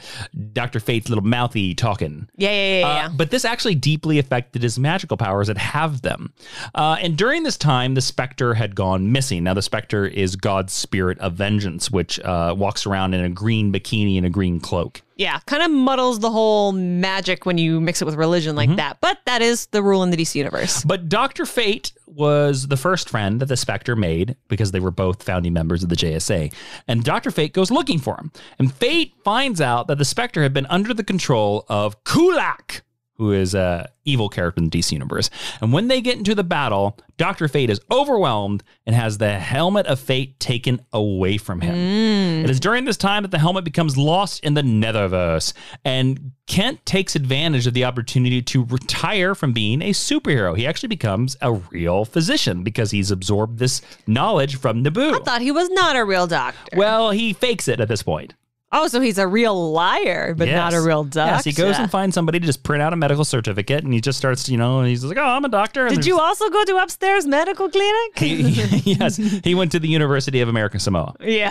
[SPEAKER 1] Dr. Fate's little mouthy talking.
[SPEAKER 2] Yeah, yeah, yeah,
[SPEAKER 1] Uh,
[SPEAKER 2] yeah.
[SPEAKER 1] but this actually deeply affected his magical powers that have them. Uh, and during this time, the Spectre had gone missing. Now, the Spectre is God's spirit of vengeance, which uh, walks around in a green bikini and a green cloak.
[SPEAKER 2] Yeah, kind of muddles the whole magic when you mix it with religion like
[SPEAKER 1] Mm-hmm.
[SPEAKER 2] that. But that is the rule in the DC universe.
[SPEAKER 1] But Dr. Fate was the first friend that the Spectre made because they were both founding members of the JSA. And Dr. Fate goes looking for him. And Fate finds out that the Spectre had been under the control of Kulak, who is a evil character in the DC universe. And when they get into the battle, Dr. Fate is overwhelmed and has the helmet of fate taken away from him. Mm. It is during this time that the helmet becomes lost in the Netherverse, and Kent takes advantage of the opportunity to retire from being a superhero. He actually becomes a real physician because he's absorbed this knowledge from Naboo.
[SPEAKER 2] I thought he was not a real doctor.
[SPEAKER 1] well, he fakes it at this point.
[SPEAKER 2] Oh, so he's a real liar, but not a real doctor.
[SPEAKER 1] Yes, he goes and finds somebody to just print out a medical certificate, and he just starts, you know, and he's like, "Oh, I'm a doctor." And
[SPEAKER 2] Did you also go to upstairs medical clinic?
[SPEAKER 1] He- yes, he went to the University of American Samoa.
[SPEAKER 2] yeah.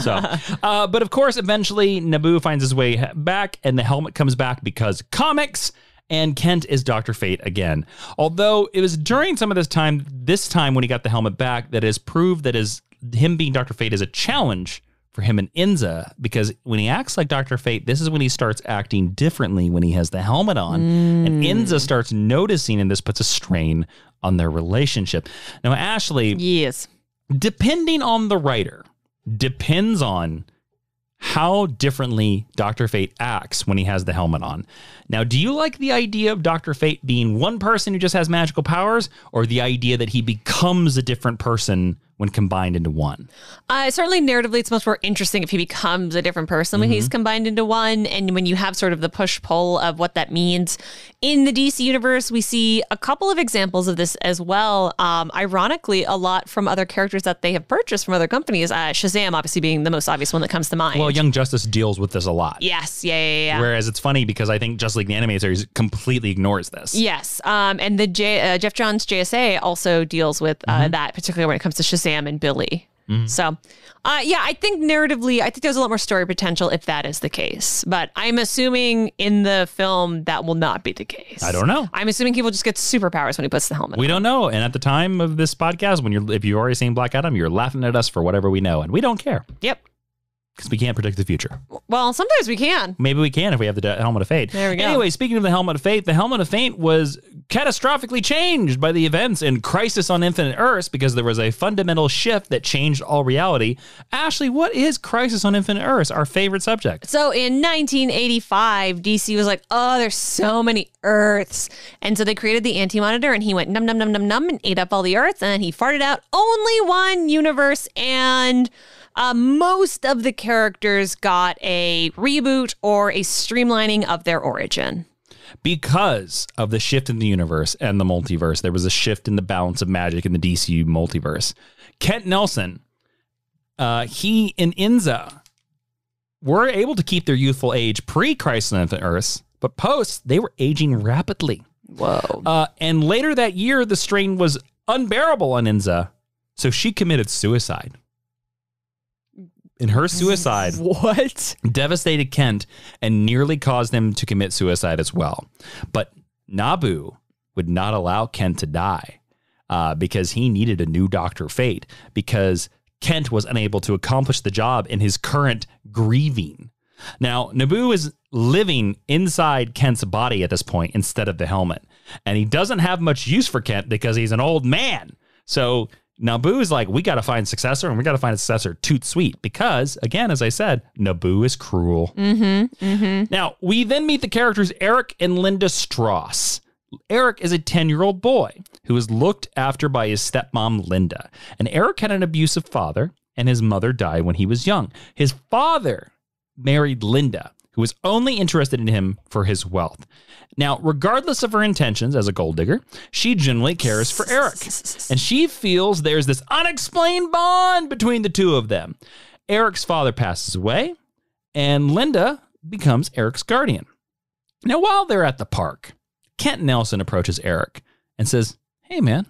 [SPEAKER 1] So, uh, but of course, eventually Naboo finds his way ha- back, and the helmet comes back because comics. And Kent is Doctor Fate again. Although it was during some of this time, this time when he got the helmet back, that is proved that is him being Doctor Fate is a challenge for him and Inza because when he acts like Doctor Fate, this is when he starts acting differently when he has the helmet on, and mm. Inza starts noticing, and this puts a strain on their relationship. Now, Ashley,
[SPEAKER 2] yes.
[SPEAKER 1] depending on the writer, depends on how differently Dr. Fate acts when he has the helmet on. Now, do you like the idea of Dr. Fate being one person who just has magical powers, or the idea that he becomes a different person when combined into one?
[SPEAKER 2] Uh, certainly, narratively, it's much more interesting if he becomes a different person when
[SPEAKER 1] Mm-hmm.
[SPEAKER 2] he's combined into one. And when you have sort of the push pull of what that means. In the DC universe, we see a couple of examples of this as well. Um, ironically, a lot from other characters that they have purchased from other companies. Uh, Shazam, obviously, being the most obvious one that comes to mind.
[SPEAKER 1] Well, Young Justice deals with this a lot.
[SPEAKER 2] yes, yeah, yeah, yeah.
[SPEAKER 1] Whereas it's funny because I think Just League the Animated Series completely ignores this.
[SPEAKER 2] Yes, um, and the J, uh, Geoff Johns JSA also deals with uh,
[SPEAKER 1] Mm-hmm.
[SPEAKER 2] that, particularly when it comes to Shazam and Billy. So, uh, yeah, I think narratively, I think there's a lot more story potential if that is the case. But I'm assuming in the film that will not be the case.
[SPEAKER 1] I don't know.
[SPEAKER 2] I'm assuming he will just get superpowers when he puts the helmet.
[SPEAKER 1] We
[SPEAKER 2] on.
[SPEAKER 1] don't know. And at the time of this podcast, when you're if you've already seen Black Adam, you're laughing at us for whatever we know, and we don't care
[SPEAKER 2] Yep.
[SPEAKER 1] Because we can't predict the future.
[SPEAKER 2] Well, sometimes we can.
[SPEAKER 1] Maybe we can if we have the helmet of fate.
[SPEAKER 2] There we go.
[SPEAKER 1] Anyway, speaking of the helmet of fate, the helmet of fate was catastrophically changed by the events in Crisis on Infinite Earths because there was a fundamental shift that changed all reality. Ashley, what is Crisis on Infinite Earths? Our favorite subject.
[SPEAKER 2] So in 1985, DC was like, oh, there's so many Earths. And so they created the Anti Monitor, and he went num, num, num, num, num, and ate up all the Earths. And then he farted out only one universe. And uh, most of the characters got a reboot or a streamlining of their origin.
[SPEAKER 1] Because of the shift in the universe and the multiverse, there was a shift in the balance of magic in the DCU multiverse. Kent Nelson, uh, he and Inza were able to keep their youthful age pre Crisis on Infinite Earths, but post, they were aging rapidly.
[SPEAKER 2] Whoa.
[SPEAKER 1] Uh, and later that year, the strain was unbearable on Inza, so she committed suicide. And her suicide
[SPEAKER 2] What?
[SPEAKER 1] devastated Kent and nearly caused him to commit suicide as well. But Nabu would not allow Kent to die uh, because he needed a new Doctor Fate because Kent was unable to accomplish the job in his current grieving. Now, Naboo is living inside Kent's body at this point instead of the helmet. And he doesn't have much use for Kent because he's an old man. So Naboo is like, we got to find a successor and we got to find a successor toot sweet because, again, as I said, Naboo is cruel.
[SPEAKER 2] Mm-hmm. Mm-hmm.
[SPEAKER 1] Now, we then meet the characters Eric and Linda Strauss. Eric is a 10 year old boy who is looked after by his stepmom, Linda. And Eric had an abusive father, and his mother died when he was young. His father married Linda, who was only interested in him for his wealth. Now, regardless of her intentions as a gold digger, she genuinely cares for Eric. And she feels there's this unexplained bond between the two of them. Eric's father passes away, and Linda becomes Eric's guardian. Now, while they're at the park, Kent Nelson approaches Eric and says, Hey, man,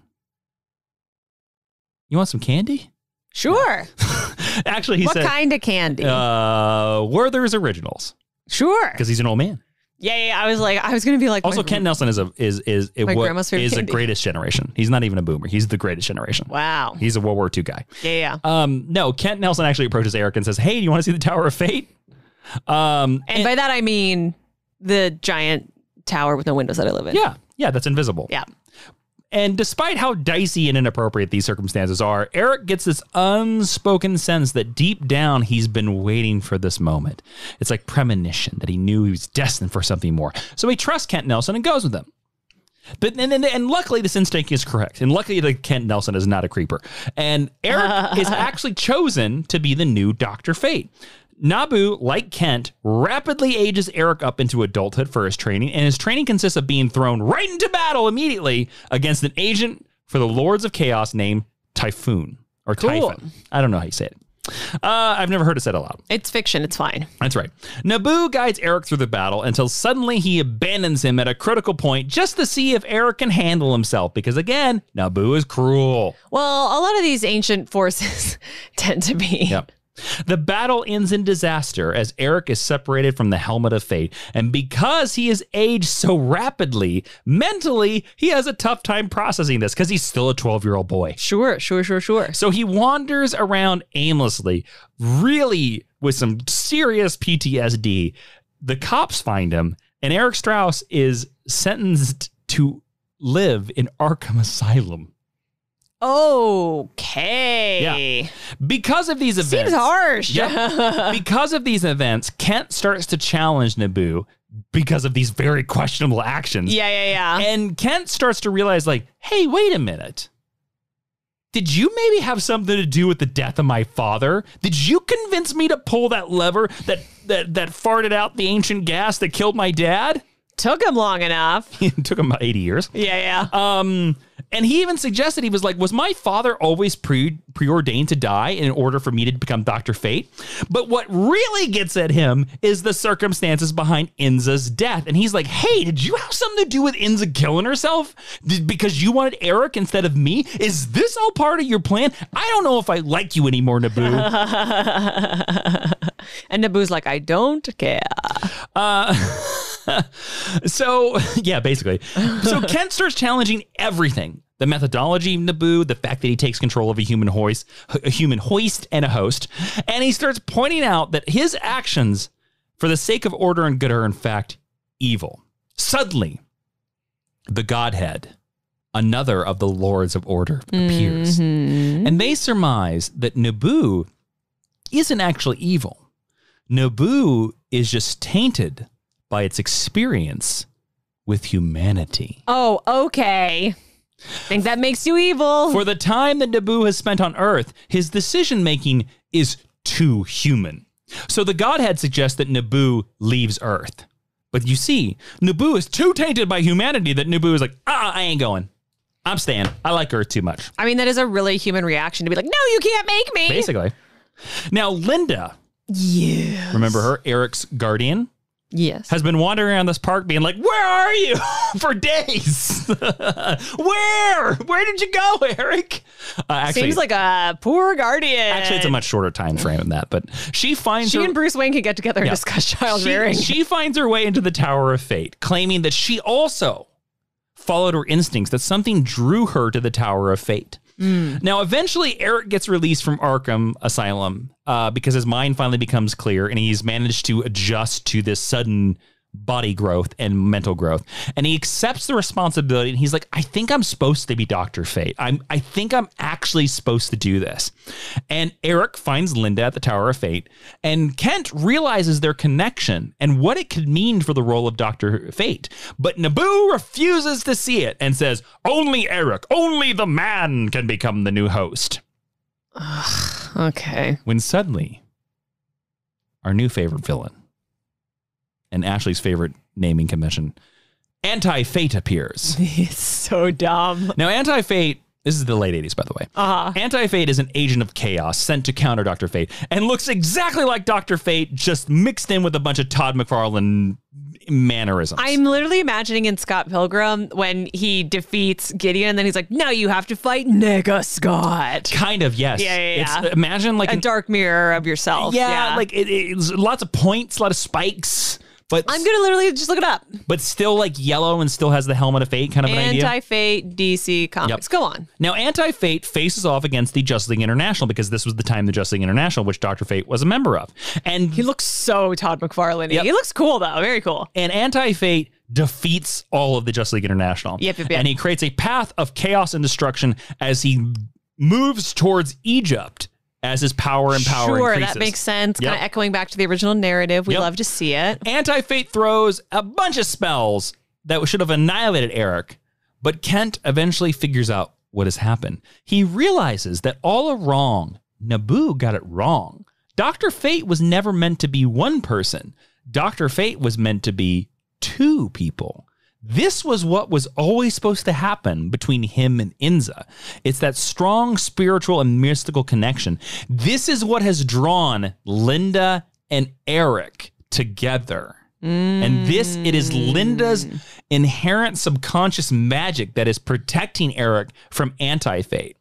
[SPEAKER 1] you want some candy?
[SPEAKER 2] Sure.
[SPEAKER 1] Actually, he
[SPEAKER 2] what
[SPEAKER 1] said,
[SPEAKER 2] kind of candy?
[SPEAKER 1] uh, Werther's Originals,
[SPEAKER 2] sure.
[SPEAKER 1] because he's an old man.
[SPEAKER 2] Yeah, yeah. I was like, I was gonna be like,
[SPEAKER 1] Also, Kent Nelson is a is is it
[SPEAKER 2] My
[SPEAKER 1] wa-
[SPEAKER 2] grandma's favorite
[SPEAKER 1] is a
[SPEAKER 2] candy.
[SPEAKER 1] greatest generation. He's not even a boomer. He's the greatest generation.
[SPEAKER 2] Wow.
[SPEAKER 1] He's a World War II guy.
[SPEAKER 2] Yeah, yeah.
[SPEAKER 1] Um, no, Kent Nelson actually approaches Eric and says, "Hey, do you want to see the Tower of Fate?" Um,
[SPEAKER 2] And by that I mean the giant tower with no windows that I live in.
[SPEAKER 1] yeah, yeah, that's invisible.
[SPEAKER 2] Yeah.
[SPEAKER 1] And despite how dicey and inappropriate these circumstances are, Eric gets this unspoken sense that deep down he's been waiting for this moment. It's like premonition that he knew he was destined for something more. So he trusts Kent Nelson and goes with him. But and, and, and luckily this instinct is correct. And luckily that Kent Nelson is not a creeper. And Eric is actually chosen to be the new Dr. Fate. Nabu, like Kent, rapidly ages Eric up into adulthood for his training, and his training consists of being thrown right into battle immediately against an agent for the Lords of Chaos named Typhoon or
[SPEAKER 2] Cool.
[SPEAKER 1] Typhon. I don't know how you say it. Uh, I've never heard it said aloud.
[SPEAKER 2] It's fiction. It's fine.
[SPEAKER 1] That's right. Nabu guides Eric through the battle until suddenly he abandons him at a critical point just to see if Eric can handle himself. Because again, Nabu is cruel.
[SPEAKER 2] Well, a lot of these ancient forces tend to be.
[SPEAKER 1] Yep. The battle ends in disaster as Eric is separated from the helmet of fate. And because he has aged so rapidly, mentally, he has a tough time processing this because he's still a 12 year old boy.
[SPEAKER 2] Sure, sure, sure, sure.
[SPEAKER 1] So he wanders around aimlessly, really with some serious PTSD. The cops find him, and Eric Strauss is sentenced to live in Arkham Asylum.
[SPEAKER 2] Okay. Yeah.
[SPEAKER 1] Because of these events.
[SPEAKER 2] Seems harsh.
[SPEAKER 1] Yep. because of these events, Kent starts to challenge Naboo because of these very questionable actions.
[SPEAKER 2] yeah, yeah, yeah.
[SPEAKER 1] And Kent starts to realize, like, hey, wait a minute. Did you maybe have something to do with the death of my father? Did you convince me to pull that lever that that that farted out the ancient gas that killed my dad?
[SPEAKER 2] Took him long enough.
[SPEAKER 1] it took him about 80 years.
[SPEAKER 2] Yeah, yeah.
[SPEAKER 1] Um, and he even suggested he was like, was my father always pre preordained to die in order for me to become Doctor Fate? But what really gets at him is the circumstances behind Inza's death. And he's like, hey, did you have something to do with Inza killing herself? Did, because you wanted Eric instead of me? Is this all part of your plan? I don't know if I like you anymore, Naboo.
[SPEAKER 2] and Naboo's like, I don't care.
[SPEAKER 1] Uh, so yeah, basically. So Kent starts challenging everything. The methodology of Naboo, the fact that he takes control of a human hoist, a human hoist and a host, and he starts pointing out that his actions, for the sake of order and good, are in fact evil. Suddenly, the Godhead, another of the Lords of Order, appears,
[SPEAKER 2] Mhm.
[SPEAKER 1] and they surmise that Naboo isn't actually evil. Naboo is just tainted by its experience with humanity.
[SPEAKER 2] Oh, okay. Think that makes you evil.
[SPEAKER 1] For the time that Naboo has spent on Earth, his decision making is too human. So the Godhead suggests that Naboo leaves Earth. But you see, Naboo is too tainted by humanity that Naboo is like, ah, I ain't going. I'm staying. I like Earth too much.
[SPEAKER 2] I mean, that is a really human reaction to be like, no, you can't make me.
[SPEAKER 1] Basically. Now, Linda,
[SPEAKER 2] Yeah.
[SPEAKER 1] remember her, Eric's guardian?
[SPEAKER 2] Yes.
[SPEAKER 1] has been wandering around this park being like, Where are you? For days. Where? Where did you go, Eric? Uh, actually,
[SPEAKER 2] Seems like a poor guardian.
[SPEAKER 1] actually, it's a much shorter time frame than that, but she finds
[SPEAKER 2] She
[SPEAKER 1] her.
[SPEAKER 2] and Bruce Wayne can get together and discuss child
[SPEAKER 1] she,
[SPEAKER 2] rearing.
[SPEAKER 1] she finds her way into the Tower of Fate, claiming that she also followed her instincts, that something drew her to the Tower of Fate.
[SPEAKER 2] Hmm.
[SPEAKER 1] Now, eventually, Eric gets released from Arkham Asylum uh, because his mind finally becomes clear and he's managed to adjust to this sudden body growth and mental growth. And he accepts the responsibility and he's like, I think I'm supposed to be Dr. Fate. I'm I think I'm actually supposed to do this. And Eric finds Linda at the Tower of Fate, and Kent realizes their connection and what it could mean for the role of Dr. Fate. But Naboo refuses to see it and says, Only Eric, only the man can become the new host.
[SPEAKER 2] Okay.
[SPEAKER 1] When suddenly, our new favorite villain and Ashley's favorite naming convention, Anti Fate appears.
[SPEAKER 2] It's so dumb.
[SPEAKER 1] Now, Anti Fate, this is the late 80s, by the way.
[SPEAKER 2] Uh-huh.
[SPEAKER 1] Anti Fate is an agent of chaos sent to counter Dr. Fate and looks exactly like Dr. Fate, just mixed in with a bunch of Todd McFarlane mannerisms.
[SPEAKER 2] I'm literally imagining in Scott Pilgrim when he defeats Gideon and then he's like, now you have to fight Nega Scott.
[SPEAKER 1] kind of, yes.
[SPEAKER 2] Yeah, yeah,
[SPEAKER 1] It's-
[SPEAKER 2] yeah.
[SPEAKER 1] imagine like
[SPEAKER 2] A
[SPEAKER 1] an-
[SPEAKER 2] dark mirror of yourself.
[SPEAKER 1] yeah, like it, it's lots of points, a lot of spikes, but
[SPEAKER 2] I'm gonna literally just look it up.
[SPEAKER 1] but still like yellow and still has the helmet of fate kind of an idea.
[SPEAKER 2] Anti Fate DC Comics.
[SPEAKER 1] Yep.
[SPEAKER 2] Go on.
[SPEAKER 1] Now, Anti Fate faces off against the Justice League International because this was the time the Justice League International, which Doctor Fate was a member of, and
[SPEAKER 2] He looks so Todd McFarlane.
[SPEAKER 1] Yep.
[SPEAKER 2] He looks cool though. Very cool.
[SPEAKER 1] and Anti Fate defeats all of the Justice League International.
[SPEAKER 2] Yep, yep, yep.
[SPEAKER 1] And he creates a path of chaos and destruction as he moves towards Egypt as his power and power
[SPEAKER 2] sure,
[SPEAKER 1] increases.
[SPEAKER 2] that makes sense.
[SPEAKER 1] Yep.
[SPEAKER 2] Kind of echoing back to the original narrative. We
[SPEAKER 1] Yep.
[SPEAKER 2] love to see it.
[SPEAKER 1] Anti Fate throws a bunch of spells that should have annihilated Eric, but Kent eventually figures out what has happened. He realizes that all along, Naboo got it wrong. Dr. Fate was never meant to be one person, Dr. Fate was meant to be two people. This was what was always supposed to happen between him and Inza. It's that strong spiritual and mystical connection. This is what has drawn Linda and Eric together. And this, it is Linda's inherent subconscious magic that is protecting Eric from anti fate.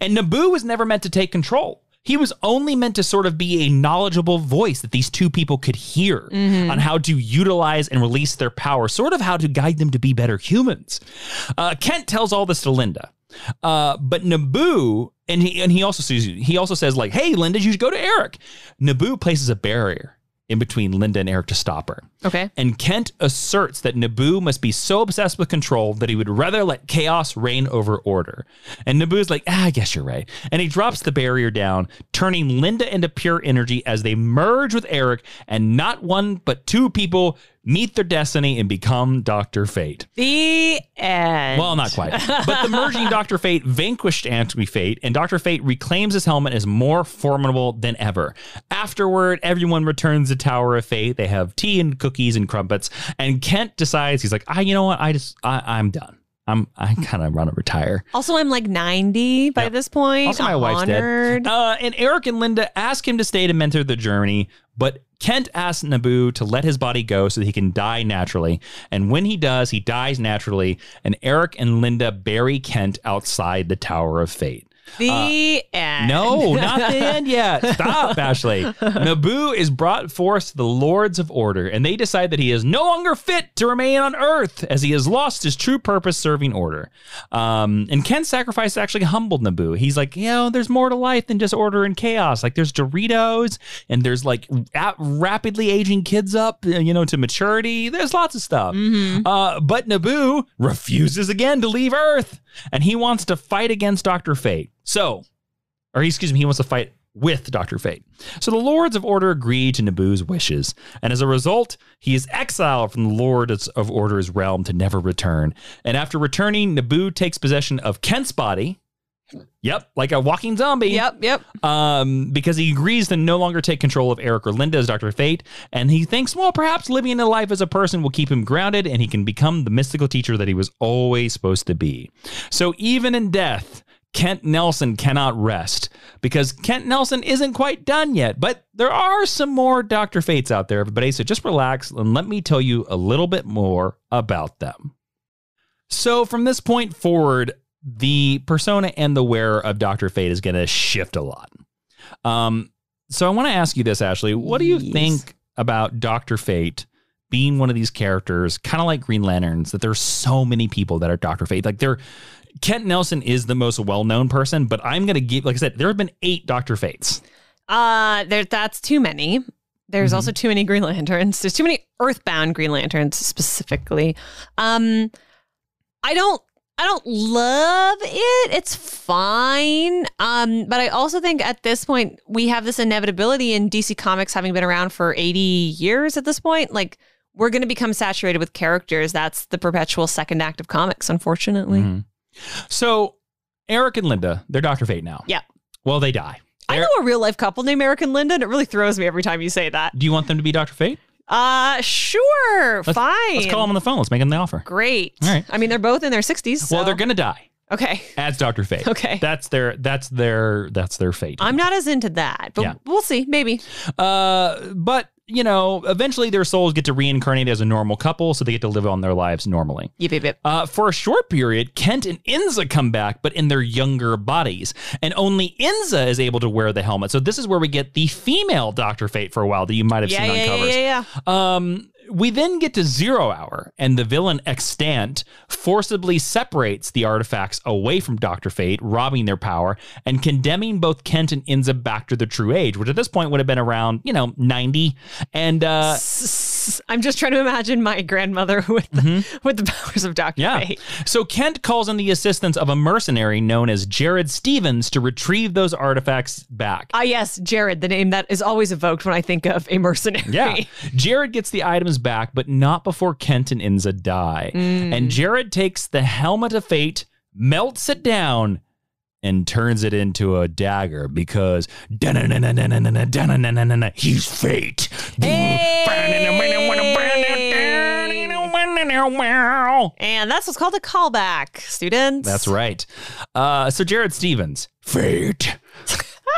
[SPEAKER 1] And Naboo was never meant to take control. He was only meant to sort of be a knowledgeable voice that these two people could hear on how to utilize and release their power, sort of how to guide them to be better humans. Uh, Kent tells all this to Linda. Uh, but Naboo, and he and he also says he also says like, "Hey, Linda, you should go to Eric." Naboo places a barrier in between Linda and Eric to stop her.
[SPEAKER 2] Okay.
[SPEAKER 1] And Kent asserts that Naboo must be so obsessed with control that he would rather let chaos reign over order. And Naboo's like, ah, I guess you're right. And he drops the barrier down, turning Linda into pure energy as they merge with Eric, and not one but two people meet their destiny and become Dr. Fate.
[SPEAKER 2] The end.
[SPEAKER 1] Well, not quite. But the merging Dr. Fate vanquished Anti Fate, and Dr. Fate reclaims his helmet as more formidable than ever. Afterward, everyone returns to Tower of Fate. They have tea and cookies and crumpets, and Kent decides he's like, I, you know what? I just, I, I'm done. I'm, I kind of want to retire.
[SPEAKER 2] Also, I'm like 90 by
[SPEAKER 1] Yep.
[SPEAKER 2] this point.
[SPEAKER 1] Also, my
[SPEAKER 2] I'm
[SPEAKER 1] wife's
[SPEAKER 2] honored.
[SPEAKER 1] dead. Uh, and Eric and Linda ask him to stay to mentor the journey, but Kent asks Naboo to let his body go so that he can die naturally. And when he does, he dies naturally. And Eric and Linda bury Kent outside the Tower of Fate.
[SPEAKER 2] The end.
[SPEAKER 1] uh, No, not the end yet. Stop, Ashley. Naboo is brought forth to the Lords of Order, and they decide that he is no longer fit to remain on Earth as he has lost his true purpose serving Order. Um, and Ken's sacrifice actually humbled Naboo. He's like, you know, there's more to life than just order and chaos. Like, there's Doritos, and there's like a- rapidly aging kids up, you know, to maturity. There's lots of stuff. Uh, but Naboo refuses again to leave Earth, and he wants to fight against Dr. Fate. So, or excuse me, he wants to fight with Dr. Fate. So the Lords of Order agree to Naboo's wishes, and as a result, he is exiled from the Lords of Order's realm to never return. And after returning, Naboo takes possession of Kent's body. Yep, like a walking zombie.
[SPEAKER 2] Yep, yep.
[SPEAKER 1] Um, because he agrees to no longer take control of Eric or Linda as Dr. Fate, and he thinks, well, perhaps living a life as a person will keep him grounded and he can become the mystical teacher that he was always supposed to be. So even in death, Kent Nelson cannot rest because Kent Nelson isn't quite done yet, but there are some more Dr. Fates out there, everybody. So just relax and let me tell you a little bit more about them. So from this point forward, the persona and the wearer of Dr. Fate is going to shift a lot. Um, so I want to ask you this, Ashley. What do you
[SPEAKER 2] Yes.
[SPEAKER 1] think about Dr. Fate being one of these characters, kind of like Green Lanterns, that there's so many people that are Dr. Fate? Like they're Kent Nelson is the most well-known person, but I'm going to give, like I said, there have been eight Dr. Fates.
[SPEAKER 2] Uh, there, that's too many. There's
[SPEAKER 1] Mhm.
[SPEAKER 2] also too many Green Lanterns. There's too many Earthbound Green Lanterns specifically. Um, I don't. I don't love it. It's fine. Um, but I also think at this point we have this inevitability in DC Comics having been around for 80 years at this point. Like we're going to become saturated with characters. That's the perpetual second act of comics, unfortunately.
[SPEAKER 1] Mhm. So Eric and Linda, they're Doctor Fate now.
[SPEAKER 2] Yeah.
[SPEAKER 1] Well, they die.
[SPEAKER 2] I
[SPEAKER 1] Eric-
[SPEAKER 2] know a real life couple named Eric and Linda, and it really throws me every time you say that.
[SPEAKER 1] Do you want them to be Doctor Fate?
[SPEAKER 2] Uh, sure,
[SPEAKER 1] Let's-
[SPEAKER 2] fine.
[SPEAKER 1] Let's call them on the phone. Let's make them the offer.
[SPEAKER 2] Great.
[SPEAKER 1] All right.
[SPEAKER 2] I mean, they're both in their 60s.
[SPEAKER 1] Well, they're gonna die
[SPEAKER 2] okay.
[SPEAKER 1] as Doctor Fate.
[SPEAKER 2] Okay.
[SPEAKER 1] That's their. That's their. That's their fate.
[SPEAKER 2] I'm not as into that, but
[SPEAKER 1] Yeah.
[SPEAKER 2] we'll see. Maybe.
[SPEAKER 1] Uh, but you know, eventually their souls get to reincarnate as a normal couple, so they get to live on their lives normally.
[SPEAKER 2] Yip, yip, yip.
[SPEAKER 1] Uh, for a short period, Kent and Inza come back, but in their younger bodies. And only Inza is able to wear the helmet. So this is where we get the female Doctor Fate for a while that you might have
[SPEAKER 2] Yeah,
[SPEAKER 1] seen
[SPEAKER 2] yeah,
[SPEAKER 1] on
[SPEAKER 2] yeah,
[SPEAKER 1] covers.
[SPEAKER 2] yeah, yeah.
[SPEAKER 1] Um, we then get to Zero Hour, and the villain Extant forcibly separates the artifacts away from Doctor Fate, robbing their power and condemning both Kent and Inza back to their true age, which at this point would have been around, you know, 90. And uh,
[SPEAKER 2] I'm just trying to imagine my grandmother with the, with the powers of Doctor
[SPEAKER 1] Mm-hmm. yeah.
[SPEAKER 2] Fate.
[SPEAKER 1] So Kent calls in the assistance of a mercenary known as Jared Stevens to retrieve those artifacts back.
[SPEAKER 2] Ah, yes, Jared, the name that is always evoked when I think of a mercenary.
[SPEAKER 1] Yeah. Jared gets the items back, but not before Kent and Inza die. And Jared takes the helmet of fate, melts it down, and turns it into a dagger because he's fate.
[SPEAKER 2] And that's what's called a callback, students.
[SPEAKER 1] That's right. Uh, so Jared Stevens, fate.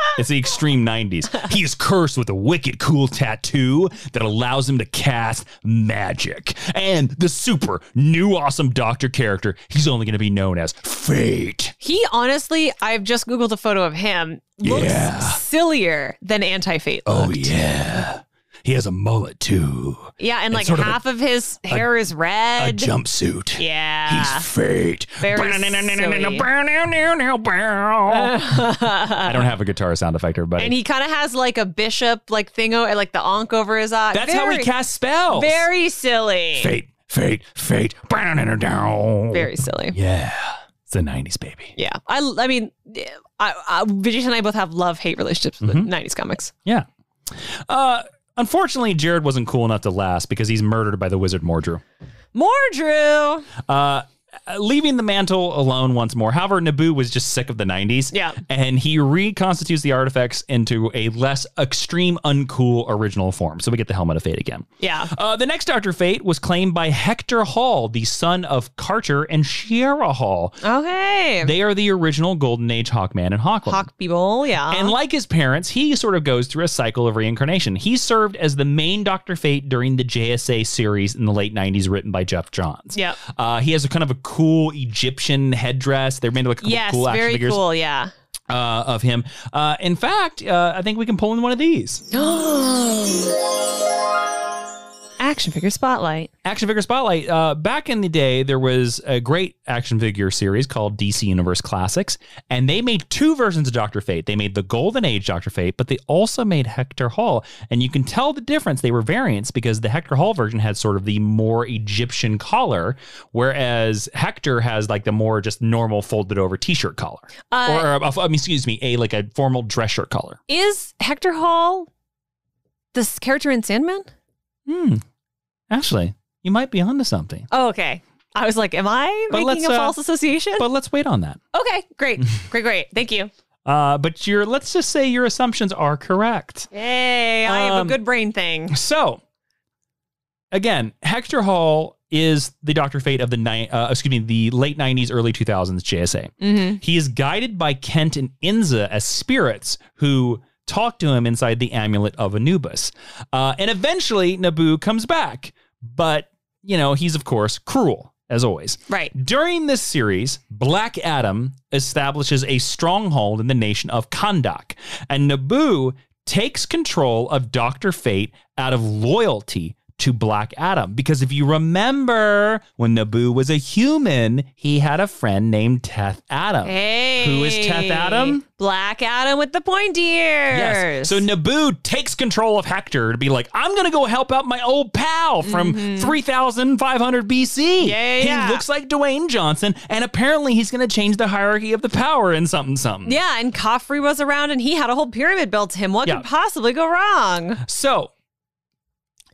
[SPEAKER 1] It's the extreme 90s. He is cursed with a wicked cool tattoo that allows him to cast magic. And the super new awesome doctor character, he's only going to be known as Fate.
[SPEAKER 2] He honestly, I've just Googled a photo of him. Looks
[SPEAKER 1] Yeah.
[SPEAKER 2] sillier than Anti Fate.
[SPEAKER 1] Oh, yeah. He has a mullet too.
[SPEAKER 2] Yeah, and
[SPEAKER 1] It's
[SPEAKER 2] like
[SPEAKER 1] sort of a-
[SPEAKER 2] half of his hair is red.
[SPEAKER 1] A jumpsuit.
[SPEAKER 2] yeah.
[SPEAKER 1] He's Fate.
[SPEAKER 2] Very.
[SPEAKER 1] I don't have a guitar sound effect, everybody.
[SPEAKER 2] and he kind of has like a bishop like thing, o- like the ankh over his eye.
[SPEAKER 1] That's how he
[SPEAKER 2] Very-
[SPEAKER 1] casts spells.
[SPEAKER 2] Very silly.
[SPEAKER 1] Fate, fate, fate.
[SPEAKER 2] Very silly.
[SPEAKER 1] Yeah. It's the 90s, baby.
[SPEAKER 2] Yeah. I, I mean, I, I, Vijay and I both have love hate relationships with
[SPEAKER 1] Mm-hmm.
[SPEAKER 2] 90s comics.
[SPEAKER 1] Yeah. Uh, unfortunately, Jared wasn't cool enough to last because he's murdered by the wizard Mordru.
[SPEAKER 2] Mordru.
[SPEAKER 1] Uh, leaving the mantle alone once more. However, Naboo was just sick of the 90s.
[SPEAKER 2] Yeah.
[SPEAKER 1] And he reconstitutes the artifacts into a less extreme, uncool original form. So we get the Helmet of Fate again.
[SPEAKER 2] Yeah.
[SPEAKER 1] Uh, the next Doctor Fate was claimed by Hector Hall, the son of Carter and Shiera Hall.
[SPEAKER 2] Okay.
[SPEAKER 1] They are the original Golden Age Hawkman and Hawkwoman.
[SPEAKER 2] Hawk people. Yeah.
[SPEAKER 1] And like his parents, he sort of goes through a cycle of reincarnation. He served as the main Doctor Fate during the JSA series in the late 90s, written by Geoff Johns.
[SPEAKER 2] Yep.
[SPEAKER 1] Uh, he has a kind of a cool Egyptian headdress. They're made of like a couple
[SPEAKER 2] yes.
[SPEAKER 1] cool action
[SPEAKER 2] very
[SPEAKER 1] figures
[SPEAKER 2] cool. Yeah.
[SPEAKER 1] uh, of him. Uh, in fact, uh, I think we can pull in one of these.
[SPEAKER 2] Action figure spotlight.
[SPEAKER 1] Action figure spotlight. Uh, back in the day, there was a great action figure series called DC Universe Classics, and they made two versions of Doctor Fate. They made the Golden Age Doctor Fate, but they also made Hector Hall, and you can tell the difference. They were variants because the Hector Hall version had sort of the more Egyptian collar, whereas Hector has like the more just normal folded over T-shirt collar,
[SPEAKER 2] Uh,
[SPEAKER 1] or uh, I mean, excuse me, a like a formal dress shirt collar.
[SPEAKER 2] Is Hector Hall this character in Sandman?
[SPEAKER 1] Hmm. Actually, you might be onto something.
[SPEAKER 2] Oh, okay. I was like, am I
[SPEAKER 1] But
[SPEAKER 2] making a
[SPEAKER 1] uh,
[SPEAKER 2] false association?
[SPEAKER 1] But let's wait on that.
[SPEAKER 2] okay, great. great, great. Thank you.
[SPEAKER 1] Uh, but your let's just say your assumptions are correct.
[SPEAKER 2] Yay, I have
[SPEAKER 1] Um,
[SPEAKER 2] a good brain thing.
[SPEAKER 1] So, again, Hector Hall is the Doctor Fate of the ni- uh, excuse me, the late '90s, early 2000s JSA.
[SPEAKER 2] Mm-hmm.
[SPEAKER 1] He is guided by Kent and Inza as spirits who talk to him inside the amulet of Anubis. Uh, and eventually, Naboo comes back, but you know he's of course cruel as always.
[SPEAKER 2] Right.
[SPEAKER 1] During this series, Black Adam establishes a stronghold in the nation of Kahndaq, and Naboo takes control of Doctor Fate out of loyalty to Black Adam. Because if you remember, when Naboo was a human, he had a friend named Teth Adam.
[SPEAKER 2] Hey.
[SPEAKER 1] Who is Teth Adam?
[SPEAKER 2] Black Adam with the pointy ears.
[SPEAKER 1] Yes. So Naboo takes control of Hector to be like, I'm going to go help out my old pal from 3500 BC.
[SPEAKER 2] Mm-hmm. Yeah, yeah, yeah.
[SPEAKER 1] He looks like Dwayne Johnson, and apparently he's going to change the hierarchy of the power in something, something.
[SPEAKER 2] yeah, and Khafre was around and he had a whole pyramid built to him. What
[SPEAKER 1] Yeah.
[SPEAKER 2] could possibly go wrong?
[SPEAKER 1] So,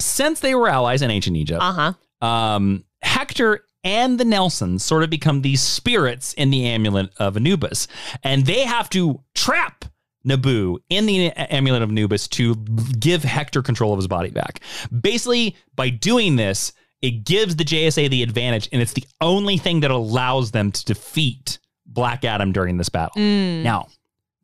[SPEAKER 1] since they were allies in ancient Egypt,
[SPEAKER 2] Uh huh.
[SPEAKER 1] um, Hector and the Nelsons sort of become these spirits in the amulet of Anubis, and they have to trap Naboo in the amulet of Anubis to give Hector control of his body back. Basically, by doing this, it gives the JSA the advantage, and it's the only thing that allows them to defeat Black Adam during this battle. Now,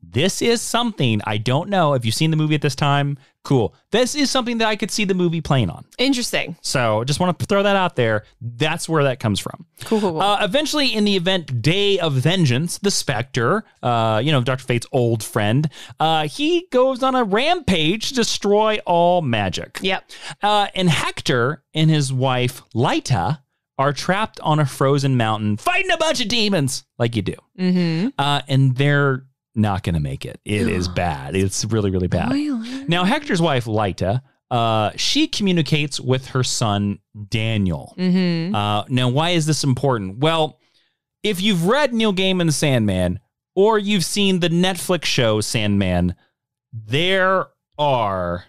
[SPEAKER 1] this is something I don't know if you've seen the movie at this time. Cool. This is something that I could see the movie playing on.
[SPEAKER 2] Interesting.
[SPEAKER 1] So just want to throw that out there. That's where that comes from.
[SPEAKER 2] Cool, cool, cool.
[SPEAKER 1] Uh, eventually, in the event Day of Vengeance, the Spectre, uh, you know, Dr. Fate's old friend, uh, he goes on a rampage to destroy all magic.
[SPEAKER 2] yep.
[SPEAKER 1] Uh, and Hector and his wife, Lyta, are trapped on a frozen mountain fighting a bunch of demons, like you do.
[SPEAKER 2] Mm-hmm.
[SPEAKER 1] Uh, and they're not going to make it. It is bad. It's really, really bad. Now, Hector's wife, Lyta, uh, she communicates with her son, Daniel.
[SPEAKER 2] Mm-hmm.
[SPEAKER 1] Uh, now, why is this important? Well, if you've read Neil Gaiman's Sandman or you've seen the Netflix show Sandman, there are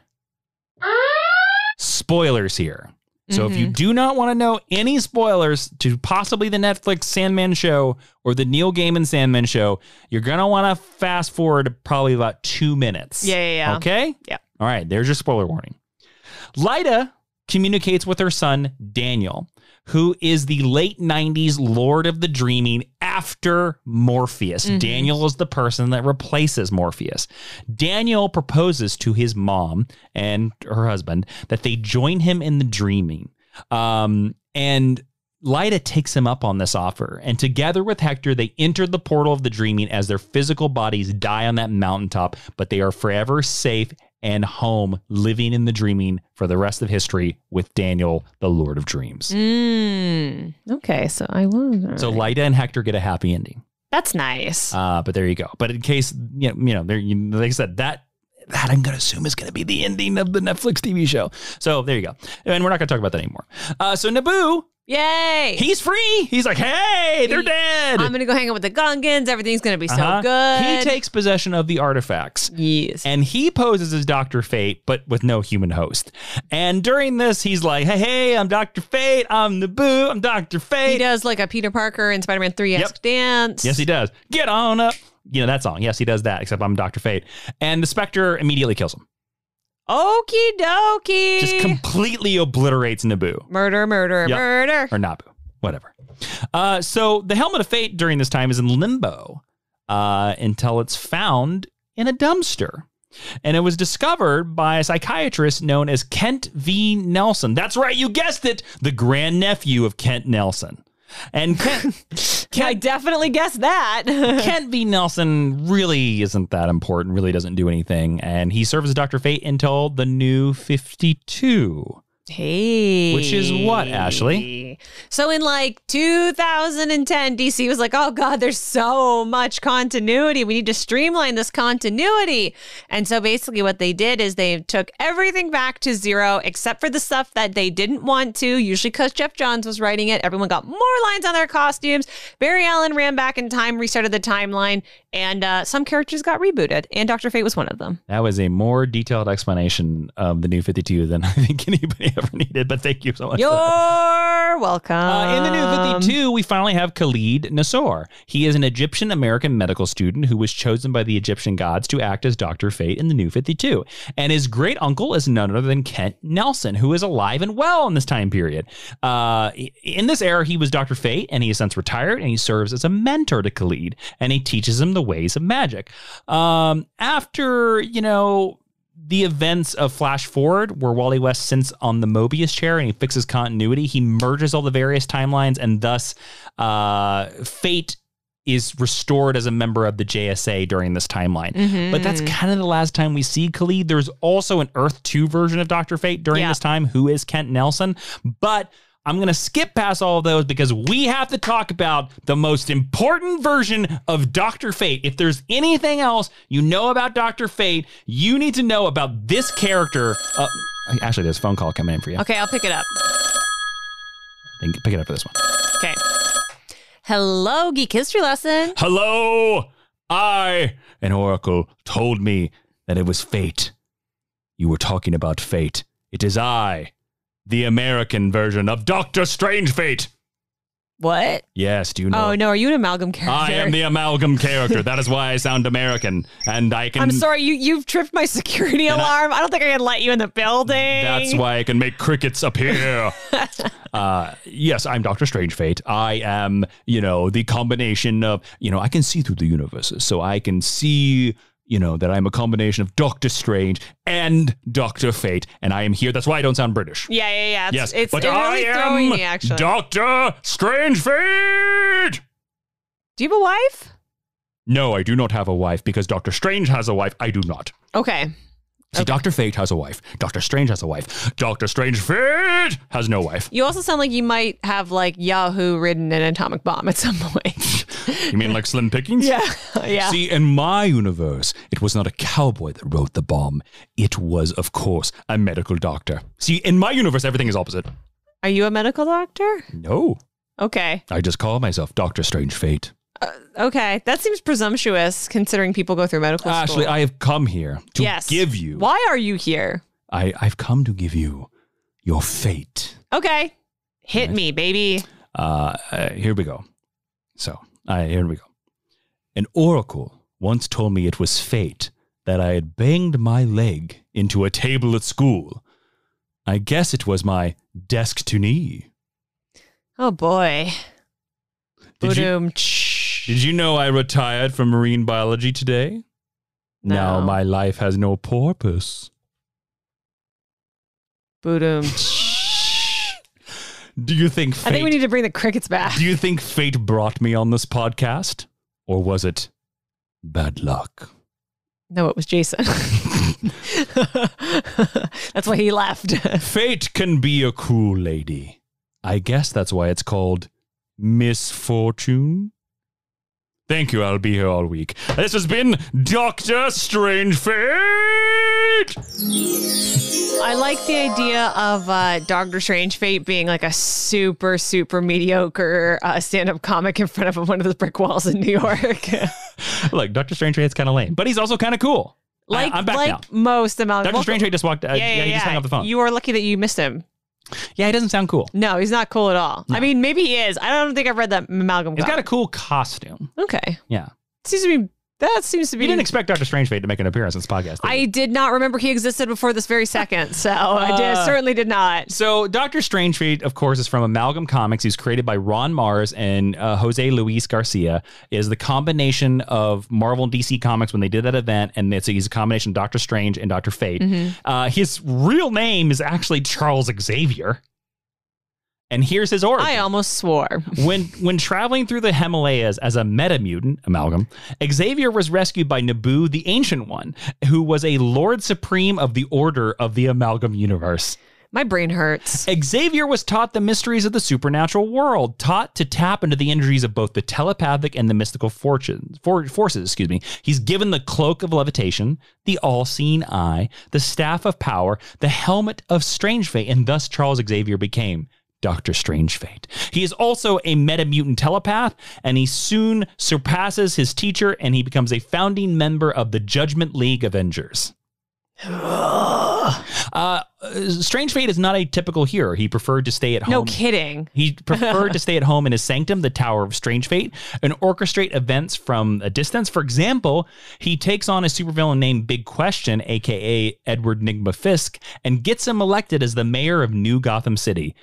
[SPEAKER 1] spoilers here. So if you mm-hmm. do not want to know any spoilers to possibly the Netflix Sandman show or the Neil Gaiman Sandman show, you're going to want to fast forward probably about two minutes.
[SPEAKER 2] Yeah, yeah, yeah.
[SPEAKER 1] Okay?
[SPEAKER 2] Yeah.
[SPEAKER 1] All right, there's your spoiler warning. Lyta communicates with her son, Daniel, who is the late 90s Lord of the Dreaming after Morpheus. Daniel is the person that replaces Morpheus. Daniel proposes to his mom and her husband that they join him in the dreaming. Um, and Lyta takes him up on this offer, and together with Hector, they enter the portal of the dreaming as their physical bodies die on that mountaintop, but they are forever safe and home, living in the dreaming for the rest of history with Daniel, the Lord of Dreams.
[SPEAKER 2] Mm. Okay, so I will.
[SPEAKER 1] So Lyta and Hector get a happy ending.
[SPEAKER 2] That's nice.
[SPEAKER 1] Uh, but there you go. But in case you know, you know, there, you, like I said, that that I'm gonna assume is gonna be the ending of the Netflix TV show. So there you go. And we're not gonna talk about that anymore. Uh, so Naboo,
[SPEAKER 2] Yay!
[SPEAKER 1] he's free. He's like, hey, they're dead.
[SPEAKER 2] I'm gonna go hang out with the Gungans. Everything's gonna be so
[SPEAKER 1] Uh-huh.
[SPEAKER 2] good.
[SPEAKER 1] He takes possession of the artifacts.
[SPEAKER 2] yes.
[SPEAKER 1] And he poses as Dr. Fate, but with no human host. And during this, he's like, hey, hey, I'm Dr. Fate. I'm Naboo. I'm Dr. Fate.
[SPEAKER 2] He
[SPEAKER 1] Fate.
[SPEAKER 2] does like a Peter Parker in Spider-Man Three esque
[SPEAKER 1] Yep.
[SPEAKER 2] dance.
[SPEAKER 1] Yes, he does. Get on up. You know that song. Yes, he does that, except I'm Dr. Fate. And the Spectre immediately kills him.
[SPEAKER 2] Okie dokie.
[SPEAKER 1] Just completely obliterates Naboo.
[SPEAKER 2] murder, murder,
[SPEAKER 1] Yep.
[SPEAKER 2] murder.
[SPEAKER 1] Or Nabu. Whatever. Uh, so the Helmet of Fate during this time is in limbo uh, until it's found in a dumpster. And it was discovered by a psychiatrist known as Kent V. Nelson. That's right, you guessed it, the grandnephew of Kent Nelson. And Kent,
[SPEAKER 2] I definitely guessed that.
[SPEAKER 1] Kent V. Nelson really isn't that important, really doesn't do anything. And he serves as Dr. Fate until the new 52.
[SPEAKER 2] Hey.
[SPEAKER 1] Which is what, Ashley?
[SPEAKER 2] So in like 2010, DC was like, oh God, there's so much continuity. We need to streamline this continuity. And so basically, what they did is they took everything back to zero, except for the stuff that they didn't want to, usually because Geoff Johns was writing it. Everyone got more lines on their costumes. Barry Allen ran back in time, restarted the timeline, and uh, some characters got rebooted. And Dr. Fate was one of them.
[SPEAKER 1] That was a more detailed explanation of the new 52 than I think anybody ever needed, but thank you so much.
[SPEAKER 2] You're welcome.
[SPEAKER 1] Uh, in the new 52, we finally have Khalid Nassour. He is an Egyptian American medical student who was chosen by the Egyptian gods to act as Dr. Fate in the new 52. And his great uncle is none other than Kent Nelson, who is alive and well in this time period. Uh, in this era, he was Dr. Fate, and he has since retired, and he serves as a mentor to Khalid, and he teaches him the ways of magic. Um, after, you know, the events of Flash Forward, where Wally West sits on the Mobius chair and he fixes continuity, he merges all the various timelines, and thus uh, Fate is restored as a member of the JSA during this timeline. But that's
[SPEAKER 2] Mm-hmm.
[SPEAKER 1] kind of the last time we see Khalid. There's also an Earth 2 version of Dr. Fate during
[SPEAKER 2] Yeah.
[SPEAKER 1] this time who is Kent Nelson. But I'm going to skip past all of those because we have to talk about the most important version of Dr. Fate. If there's anything else you know about Dr. Fate, you need to know about this character. Uh, actually, there's a phone call coming in for you.
[SPEAKER 2] Okay, I'll pick it up.
[SPEAKER 1] Pick it up for this one.
[SPEAKER 2] Okay. Hello, Geek History Lesson.
[SPEAKER 1] Hello! I, an oracle, told me that it was fate. You were talking about fate. It is I, the American version of Doctor Strange Fate.
[SPEAKER 2] What?
[SPEAKER 1] Yes, do you know?
[SPEAKER 2] Oh no, are you an amalgam character?
[SPEAKER 1] I am the amalgam character. That is why I sound American, and I can.
[SPEAKER 2] I'm sorry, you you've tripped my security
[SPEAKER 1] And I-
[SPEAKER 2] alarm. I, don't think I can let you in the building.
[SPEAKER 1] That's why I can make crickets appear. uh, yes, I'm Doctor Strange Fate. I am, you know, the combination of, you know, I can see through the universes, so I can see, you know, that I'm a combination of Doctor Strange and Doctor Fate, and I am here. That's why I don't sound British.
[SPEAKER 2] Yeah, yeah, yeah. It's,
[SPEAKER 1] yes,
[SPEAKER 2] it's
[SPEAKER 1] but
[SPEAKER 2] it really
[SPEAKER 1] I am
[SPEAKER 2] me actually.
[SPEAKER 1] Doctor Strange Fate.
[SPEAKER 2] Do you have a wife?
[SPEAKER 1] No, I do not have a wife because Doctor Strange has a wife. I do not.
[SPEAKER 2] Okay.
[SPEAKER 1] See, Doctor Fate has a wife. Doctor Strange has a wife. Doctor Strange Fate has no wife.
[SPEAKER 2] You also sound like you might have like Yahoo ridden an atomic bomb at some point.
[SPEAKER 1] You mean like Slim Pickens?
[SPEAKER 2] yeah. yeah.
[SPEAKER 1] See, in my universe, it was not a cowboy that wrote the bomb. It was, of course, a medical doctor. See, in my universe, everything is opposite.
[SPEAKER 2] Are you a medical doctor?
[SPEAKER 1] No,
[SPEAKER 2] Okay.
[SPEAKER 1] I just call myself Doctor Strange Fate.
[SPEAKER 2] Okay. That seems presumptuous considering people go through medical school.
[SPEAKER 1] Ashley, I have come here to
[SPEAKER 2] yes.
[SPEAKER 1] give you.
[SPEAKER 2] Why are you here?
[SPEAKER 1] I, I've come to give you your fate.
[SPEAKER 2] Okay. Hit
[SPEAKER 1] Right.
[SPEAKER 2] me, baby.
[SPEAKER 1] Uh, uh, here we go. So, uh, here we go. An oracle once told me it was fate that I had banged my leg into a table at school. I guess it was my desk to knee.
[SPEAKER 2] Oh boy.
[SPEAKER 1] Did you. Did you know I retired from marine biology today? Now
[SPEAKER 2] No.
[SPEAKER 1] my life has no purpose.
[SPEAKER 2] Boom.
[SPEAKER 1] Do you think fate,
[SPEAKER 2] I think we need to bring the crickets back.
[SPEAKER 1] do you think fate brought me on this podcast? Or was it bad luck?
[SPEAKER 2] No, it was Jason. That's why he left.
[SPEAKER 1] Fate can be a cruel lady. I guess that's why it's called misfortune. Thank you. I'll be here all week. This has been Doctor Strange Fate.
[SPEAKER 2] I like the idea of uh, Doctor Strange Fate being like a super, super mediocre uh, stand up comic in front of one of those brick walls in New York.
[SPEAKER 1] Look, Doctor Strange Fate's kind of lame, but he's also kind of cool.
[SPEAKER 2] like
[SPEAKER 1] I, am back
[SPEAKER 2] like
[SPEAKER 1] now.
[SPEAKER 2] most amalgam.
[SPEAKER 1] Doctor Strange Fate just walked. Uh,
[SPEAKER 2] yeah, yeah,
[SPEAKER 1] he just hung up the phone.
[SPEAKER 2] You are lucky that you missed him.
[SPEAKER 1] Yeah, he doesn't sound cool.
[SPEAKER 2] No, he's not cool at all. I mean, maybe he is. I don't think I've read that amalgam.
[SPEAKER 1] He's got a cool costume.
[SPEAKER 2] okay.
[SPEAKER 1] Yeah,
[SPEAKER 2] Seems to be that seems to be.
[SPEAKER 1] you didn't expect Doctor Strange Fate to make an appearance in this podcast. did you?
[SPEAKER 2] I did not remember he existed before this very second, so I did
[SPEAKER 1] Uh,
[SPEAKER 2] certainly did not.
[SPEAKER 1] So, Doctor Strange Fate, of course, is from Amalgam Comics. He's created by Ron Marz and uh, Jose Luis Garcia. Is the combination of Marvel and DC Comics when they did that event, and it's he's a combination of Doctor Strange and Doctor Fate. Uh, his real name is actually Charles Xavier, and here's his origin.
[SPEAKER 2] I almost swore.
[SPEAKER 1] when when traveling through the Himalayas as a metamutant amalgam, Xavier was rescued by Naboo, the Ancient One, who was a Lord Supreme of the Order of the Amalgam Universe.
[SPEAKER 2] My brain hurts.
[SPEAKER 1] Xavier was taught the mysteries of the supernatural world, taught to tap into the energies of both the telepathic and the mystical fortunes, for, forces. Excuse me. He's given the cloak of levitation, the all-seeing eye, the staff of power, the helmet of strange fate, and thus Charles Xavier became Doctor Strange Fate. He is also a metamutant telepath, and he soon surpasses his teacher, and he becomes a founding member of the Judgment League Avengers. Uh, Strange Fate is not a typical hero. He preferred to stay at home.
[SPEAKER 2] No kidding.
[SPEAKER 1] He preferred to stay at home in his sanctum, the Tower of Strange Fate, and orchestrate events from a distance. For example, he takes on a supervillain named Big Question, aka Edward Nigma Fisk, and gets him elected as the mayor of New Gotham City.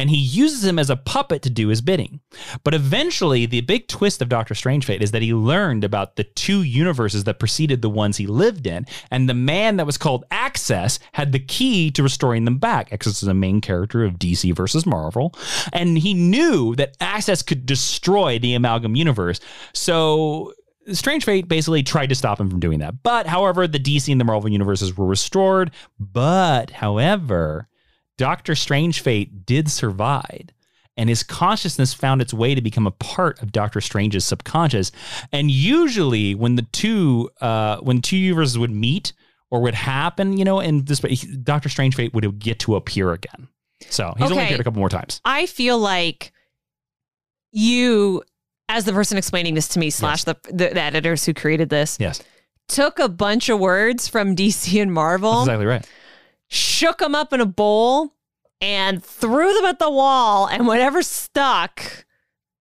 [SPEAKER 1] And he uses him as a puppet to do his bidding. But eventually, the big twist of Doctor Strange fate is that he learned about the two universes that preceded the ones he lived in, and the man that was called Access had the key to restoring them back. Access is a main character of DC versus Marvel, and he knew that Access could destroy the amalgam universe. So Strange Fate basically tried to stop him from doing that. But however, the DC and the Marvel universes were restored. But however, Doctor Strange Fate did survive. And his consciousness found its way to become a part of Doctor Strange's subconscious. And usually, when the two uh, when two universes would meet or would happen, you know, in this, Doctor Strange Fate would get to appear again. So he's only
[SPEAKER 2] Okay.
[SPEAKER 1] appeared a couple more times.
[SPEAKER 2] I feel like you, as the person explaining this to me, slash the, the the editors who created this,
[SPEAKER 1] Yes,
[SPEAKER 2] took a bunch of words from DC and Marvel,
[SPEAKER 1] that's exactly right.
[SPEAKER 2] Shook them up in a bowl, and threw them at the wall, and whatever stuck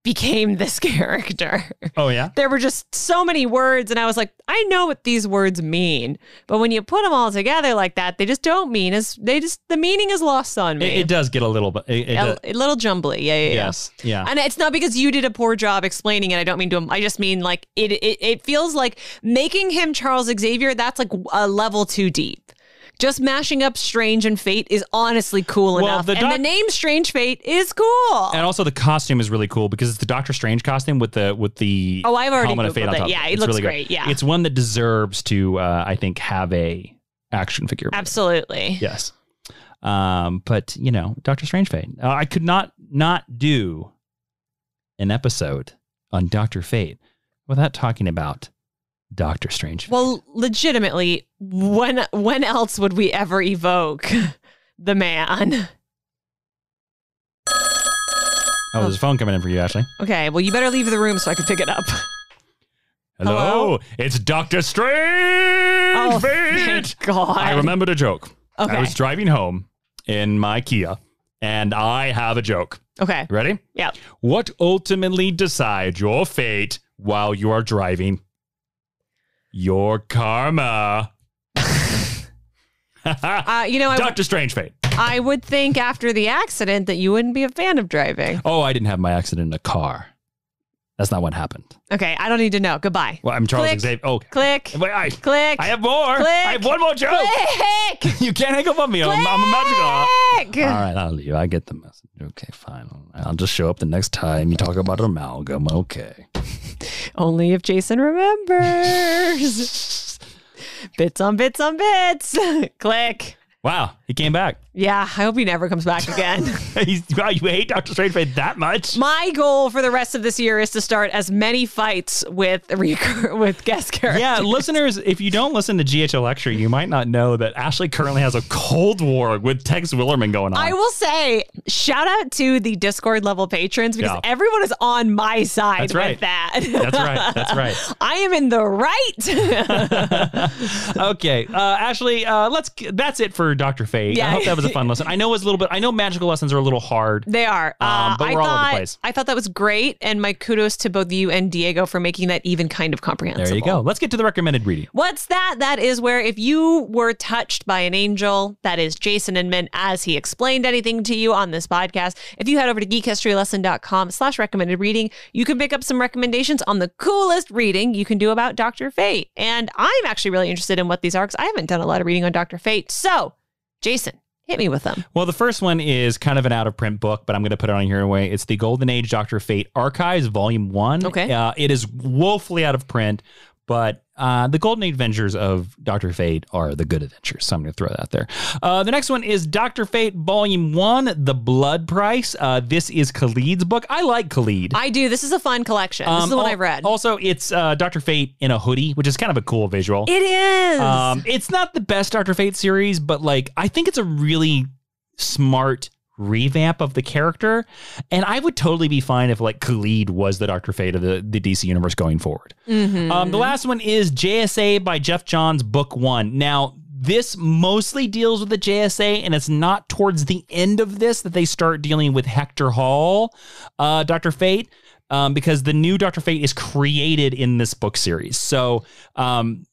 [SPEAKER 2] became this character.
[SPEAKER 1] Oh yeah.
[SPEAKER 2] there were just so many words, and I was like, I know what these words mean, but when you put them all together like that, they just don't mean as they just the meaning is lost on me.
[SPEAKER 1] It, it does get a little bit. It, it
[SPEAKER 2] a, a little jumbly, yeah, yeah, yeah.
[SPEAKER 1] yes. Yeah.
[SPEAKER 2] And it's not because you did a poor job explaining it. I don't mean to. I just mean like it. It, it feels like making him Charles Xavier. That's like a level too deep. Just mashing up Strange and Fate is honestly cool
[SPEAKER 1] Well,
[SPEAKER 2] enough,
[SPEAKER 1] the
[SPEAKER 2] and the name Strange Fate is cool.
[SPEAKER 1] And also the costume is really cool because it's the Doctor Strange costume with the with the
[SPEAKER 2] Oh, I've already
[SPEAKER 1] helmet of fate
[SPEAKER 2] Googled
[SPEAKER 1] on
[SPEAKER 2] it.
[SPEAKER 1] top.
[SPEAKER 2] Yeah, it
[SPEAKER 1] It's
[SPEAKER 2] looks
[SPEAKER 1] really good.
[SPEAKER 2] great. Yeah.
[SPEAKER 1] it's one that deserves to uh, I think have a action figure.
[SPEAKER 2] Absolutely.
[SPEAKER 1] Yes. Um, but you know, Doctor Strange Fate. Uh, I could not not do an episode on Doctor Fate without talking about Doctor Strange.
[SPEAKER 2] Well, legitimately, when when else would we ever evoke the man?
[SPEAKER 1] oh, there's a phone coming in for you, Ashley.
[SPEAKER 2] Okay, well, you better leave the room so I can pick it up.
[SPEAKER 1] Hello,
[SPEAKER 2] Hello?
[SPEAKER 1] it's Doctor Strange
[SPEAKER 2] Oh,
[SPEAKER 1] Fate.
[SPEAKER 2] thank God.
[SPEAKER 1] I remembered a joke.
[SPEAKER 2] Okay.
[SPEAKER 1] I was driving home in my Kia, and I have a joke.
[SPEAKER 2] Okay.
[SPEAKER 1] Ready?
[SPEAKER 2] Yeah.
[SPEAKER 1] What ultimately decides your fate while you are driving? Your karma.
[SPEAKER 2] Uh, you know, I,
[SPEAKER 1] Doctor Strange fate.
[SPEAKER 2] I would think after the accident that you wouldn't be a fan of driving.
[SPEAKER 1] Oh, I didn't have my accident in a car. That's not what happened.
[SPEAKER 2] Okay, I don't need to know. Goodbye.
[SPEAKER 1] Well, I'm Charles
[SPEAKER 2] Click.
[SPEAKER 1] Xavier. Oh,
[SPEAKER 2] Click.
[SPEAKER 1] wait, I,
[SPEAKER 2] Click.
[SPEAKER 1] I have more.
[SPEAKER 2] Click.
[SPEAKER 1] I have one more joke.
[SPEAKER 2] Click.
[SPEAKER 1] You can't hang up on me. I'm, I'm a magical.
[SPEAKER 2] Click.
[SPEAKER 1] All right, I'll leave. I get the message. Okay, fine. I'll just show up the next time you talk about amalgam. Okay.
[SPEAKER 2] Only if Jason remembers. bits on bits on bits. Click.
[SPEAKER 1] Wow, he came back.
[SPEAKER 2] Yeah, I hope he never comes back again.
[SPEAKER 1] Wow, you hate Doctor Strange Fate that much?
[SPEAKER 2] My goal for the rest of this year is to start as many fights with recur- with guest characters.
[SPEAKER 1] Yeah, listeners, if you don't listen to GHL Lecture, you might not know that Ashley currently has a cold war with Tex Willerman going on.
[SPEAKER 2] I will say, shout out to the Discord level patrons because
[SPEAKER 1] Yeah.
[SPEAKER 2] everyone is on my side
[SPEAKER 1] That's
[SPEAKER 2] with
[SPEAKER 1] right.
[SPEAKER 2] that.
[SPEAKER 1] That's right. That's right.
[SPEAKER 2] I am in the right.
[SPEAKER 1] okay, uh, Ashley, uh, let's. That's it for Doctor Fate.
[SPEAKER 2] Yeah.
[SPEAKER 1] I hope that was a fun lesson. I know it's a little bit. I know magical lessons are a little hard.
[SPEAKER 2] they are. Uh,
[SPEAKER 1] Um, but
[SPEAKER 2] I
[SPEAKER 1] we're all over the
[SPEAKER 2] thought
[SPEAKER 1] place.
[SPEAKER 2] I thought that was great, and my kudos to both you and Diego for making that even kind of comprehensible.
[SPEAKER 1] There you go. Let's get to the recommended reading.
[SPEAKER 2] What's that? That is where if you were touched by an angel, that is Jason Inman, as he explained anything to you on this podcast. If you head over to geekhistorylesson.com slash recommended reading, you can pick up some recommendations on the coolest reading you can do about Dr. Fate. And I'm actually really interested in what these are because I haven't done a lot of reading on Dr. Fate. So, Jason, hit me with them.
[SPEAKER 1] Well, the first one is kind of an out of print book, but I'm going to put it on here anyway. It's the Golden Age Doctor Fate Archives, Volume One.
[SPEAKER 2] Okay.
[SPEAKER 1] Uh, it is woefully out of print, but uh, the Golden adventures of Doctor Fate are the good adventures. So I'm going to throw that out there. Uh, the next one is Doctor Fate Volume One, The Blood Price. Uh, this is Khalid's book. I like Khalid.
[SPEAKER 2] I do. This is a fun collection. This is the one
[SPEAKER 1] al-
[SPEAKER 2] I've read.
[SPEAKER 1] Also, it's uh, Doctor Fate in a hoodie, which is kind of a cool visual.
[SPEAKER 2] it is.
[SPEAKER 1] Um, it's not the best Doctor Fate series, but like I think it's a really smart revamp of the character, and I would totally be fine if like Khalid was the Doctor Fate of the, the DC universe going forward.
[SPEAKER 2] Mhm.
[SPEAKER 1] Um, the last one is JSA by Geoff Johns, Book One. Now. This mostly deals with the JSA, and it's not towards the end of this that they start dealing with Hector Hall, uh, Doctor Fate, um, because the new Doctor Fate is created in this book series. So, um,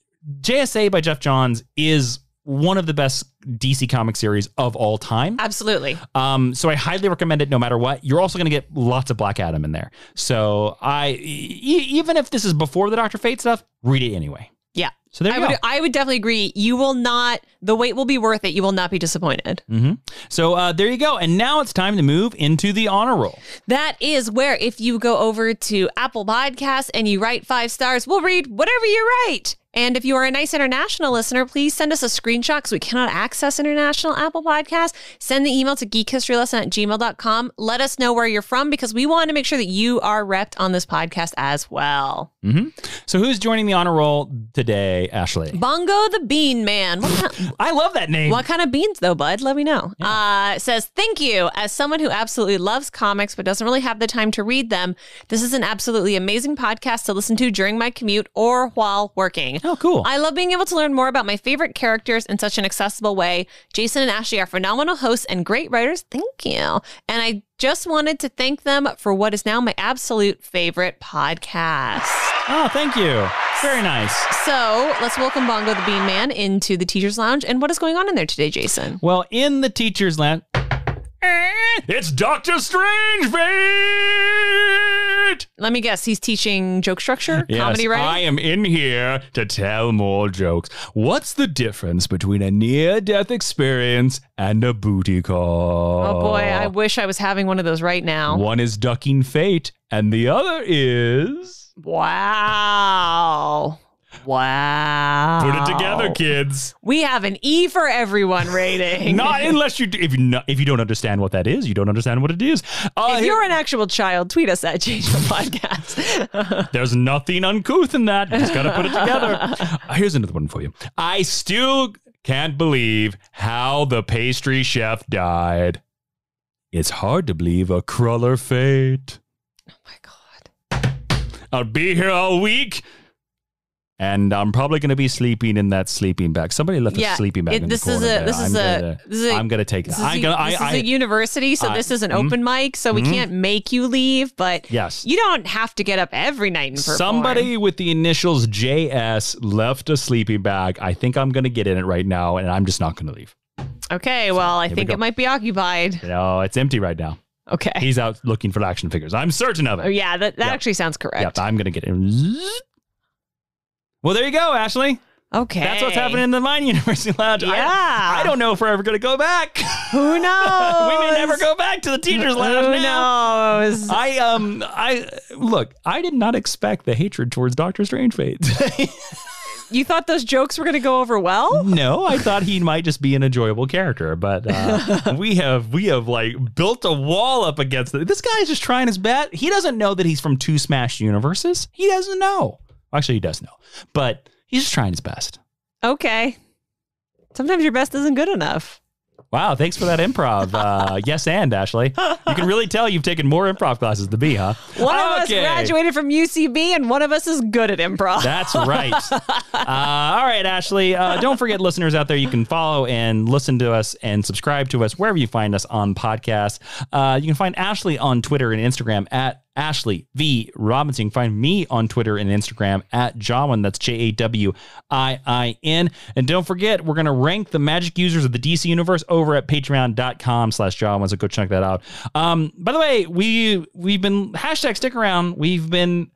[SPEAKER 1] JSA by Geoff Johns is one of the best DC comic series of all time.
[SPEAKER 2] Absolutely.
[SPEAKER 1] Um, so I highly recommend it no matter what. You're also going to get lots of Black Adam in there. So I, e- even if this is before the Doctor Fate stuff, read it anyway.
[SPEAKER 2] Yeah.
[SPEAKER 1] So there
[SPEAKER 2] I
[SPEAKER 1] you
[SPEAKER 2] would
[SPEAKER 1] go.
[SPEAKER 2] I would definitely agree. You will not the wait will be worth it. You will not be disappointed.
[SPEAKER 1] hmm So uh, there you go. And now it's time to move into the honor roll.
[SPEAKER 2] That is where if you go over to Apple Podcasts and you write five stars, we'll read whatever you write. And if you are a nice international listener, please send us a screenshot because we cannot access international Apple Podcasts. Send the email to geekhistorylesson at gmail.com. Let us know where you're from because we want to make sure that you are repped on this podcast as well.
[SPEAKER 1] hmm So who's joining the honor roll today, Ashley?
[SPEAKER 2] Bongo the Bean Man. What kind,
[SPEAKER 1] I love that name.
[SPEAKER 2] what kind of beans, though, bud? Let me know. Uh, says, Thank you. As someone who absolutely loves comics but doesn't really have the time to read them, this is an absolutely amazing podcast to listen to during my commute or while working.
[SPEAKER 1] Oh, cool.
[SPEAKER 2] I love being able to learn more about my favorite characters in such an accessible way. Jason and Ashley are phenomenal hosts and great writers. Thank you. And I just wanted to thank them for what is now my absolute favorite podcast.
[SPEAKER 1] oh, thank you. Very nice.
[SPEAKER 2] So let's welcome Bongo the Bean Man into the Teacher's Lounge. And what is going on in there today, Jason?
[SPEAKER 1] Well, in the teacher's land, it's Doctor Strange Fate.
[SPEAKER 2] Let me guess, he's teaching joke structure, comedy
[SPEAKER 1] yes,
[SPEAKER 2] writing?
[SPEAKER 1] I am in here to tell more jokes. What's the difference between a near-death experience and a booty call?
[SPEAKER 2] oh boy, I wish I was having one of those right now.
[SPEAKER 1] One is ducking fate, and the other is
[SPEAKER 2] Wow. Wow.
[SPEAKER 1] put it together, kids.
[SPEAKER 2] We have an E for everyone rating.
[SPEAKER 1] Not unless you if you not, if you don't understand what that is, you don't understand what it is. Uh,
[SPEAKER 2] if you're an actual child, tweet us at Change the Podcast.
[SPEAKER 1] There's nothing uncouth in that. You just got to put it together. Uh, Here's another one for you. I still can't believe how the pastry chef died. It's hard to believe a cruller fate.
[SPEAKER 2] oh my God.
[SPEAKER 1] I'll be here all week. And I'm probably going to be sleeping in that sleeping bag. Somebody left
[SPEAKER 2] Yeah,
[SPEAKER 1] a sleeping bag
[SPEAKER 2] it-
[SPEAKER 1] in
[SPEAKER 2] this
[SPEAKER 1] the
[SPEAKER 2] is a- this is
[SPEAKER 1] I'm
[SPEAKER 2] a- this is a-
[SPEAKER 1] I'm gonna take
[SPEAKER 2] This is,
[SPEAKER 1] I'm
[SPEAKER 2] a,
[SPEAKER 1] gonna,
[SPEAKER 2] this
[SPEAKER 1] I,
[SPEAKER 2] is a
[SPEAKER 1] I,
[SPEAKER 2] university, so
[SPEAKER 1] I-
[SPEAKER 2] this is an
[SPEAKER 1] mhm.
[SPEAKER 2] open mic, so we
[SPEAKER 1] Mhm.
[SPEAKER 2] can't make you leave, but
[SPEAKER 1] yes.
[SPEAKER 2] you don't have to get up every night and perform.
[SPEAKER 1] Somebody with the initials JS left a sleeping bag. I think I'm going to get in it right now, and I'm just not going to leave.
[SPEAKER 2] Okay, well, I
[SPEAKER 1] here we
[SPEAKER 2] think it might be occupied.
[SPEAKER 1] No, it's empty right now.
[SPEAKER 2] Okay.
[SPEAKER 1] He's out looking for action figures. I'm certain of it.
[SPEAKER 2] Oh, yeah, that, that
[SPEAKER 1] Yep.
[SPEAKER 2] actually sounds correct.
[SPEAKER 1] Yep, I'm going to get in. Well, there you go, Ashley.
[SPEAKER 2] Okay.
[SPEAKER 1] That's what's happening in the Mine University Lounge. I-
[SPEAKER 2] Yeah.
[SPEAKER 1] I, don't know if we're ever going to go back.
[SPEAKER 2] Who knows?
[SPEAKER 1] we may never go back to the teachers' lounge
[SPEAKER 2] Who
[SPEAKER 1] now.
[SPEAKER 2] knows?
[SPEAKER 1] I um I look. I did not expect the hatred towards Doctor Strange Fate.
[SPEAKER 2] you thought those jokes were going to go over well?
[SPEAKER 1] no, I thought he might just be an enjoyable character, but uh, we have we have like built a wall up against it. This guy's just trying his best. He doesn't know that he's from two smashed universes. He doesn't know. Actually, he does know, but he's just trying his best.
[SPEAKER 2] Okay. Sometimes your best isn't good enough.
[SPEAKER 1] Wow, thanks for that improv. Uh, yes, and Ashley, you can really tell you've taken more improv classes than me, huh?
[SPEAKER 2] One of us graduated from UCB and one of us is good at improv.
[SPEAKER 1] That's right. uh, all right, Ashley. Uh, don't forget, listeners out there, you can follow and listen to us and subscribe to us wherever you find us on podcasts. Uh, you can find Ashley on Twitter and Instagram at Ashley V Robinson. Find me on Twitter and Instagram at Jawiin. That's J A W I I N. And don't forget, we're going to rank the magic users of the DC universe over at patreon.com slash Jawiin. So go check that out. Um, by the way, we, we've been hashtag stick around. We've been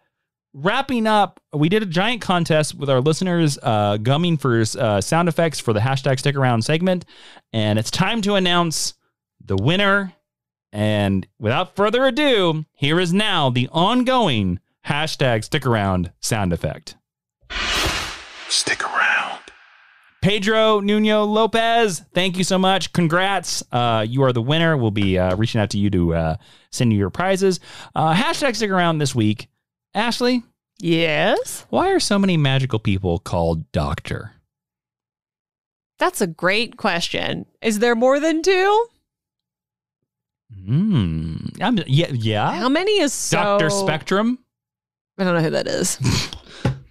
[SPEAKER 1] wrapping up, we did a giant contest with our listeners, uh, gumming for uh, sound effects for the hashtag stick around segment. And it's time to announce the winner. And without further ado, here is now the ongoing hashtag stick around sound effect.
[SPEAKER 3] Stick around.
[SPEAKER 1] Pedro Nuno Lopez, thank you so much. Congrats. Uh, you are the winner. We'll be uh, reaching out to you to uh, send you your prizes. Uh, hashtag stick around this week. Ashley,
[SPEAKER 2] yes.
[SPEAKER 1] Why are so many magical people called doctor?
[SPEAKER 2] That's a great question. Is there more than two?
[SPEAKER 1] Hmm. I'm, yeah, yeah.
[SPEAKER 2] How many is so?
[SPEAKER 1] Doctor Spectrum,
[SPEAKER 2] I don't know who that is.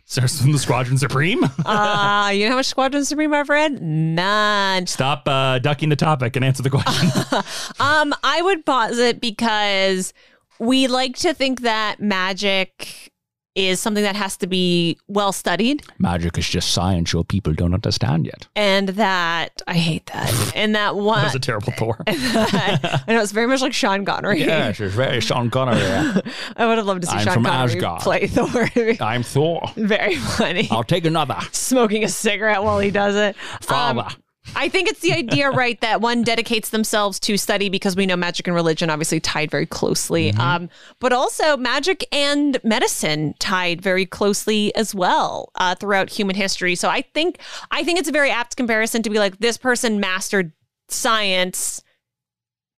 [SPEAKER 1] Stars from the Squadron Supreme.
[SPEAKER 2] uh, you know how much Squadron Supreme I've read? None.
[SPEAKER 1] Stop uh, ducking the topic and answer the question.
[SPEAKER 2] Um, I would pause it because we like to think that magic is something that has to be well studied
[SPEAKER 1] Magic is just science your people don't understand yet.
[SPEAKER 2] and that I hate that. And that one
[SPEAKER 1] That was a terrible Thor.
[SPEAKER 2] I know it's very much like Sean Connery.
[SPEAKER 1] Yeah, it's very Sean Connery.
[SPEAKER 2] I would have loved to see
[SPEAKER 1] I'm
[SPEAKER 2] Sean
[SPEAKER 1] from
[SPEAKER 2] Connery
[SPEAKER 1] Asgard.
[SPEAKER 2] play Thor.
[SPEAKER 1] I'm Thor.
[SPEAKER 2] very funny.
[SPEAKER 1] I'll take another.
[SPEAKER 2] Smoking a cigarette while he does it.
[SPEAKER 1] Father.
[SPEAKER 2] Um, I think it's the idea, right, that one dedicates themselves to study because we know magic and religion obviously tied very closely.
[SPEAKER 1] Mm-hmm.
[SPEAKER 2] Um, but also magic and medicine tied very closely as well uh, throughout human history. So I think I think it's a very apt comparison to be like this person mastered science.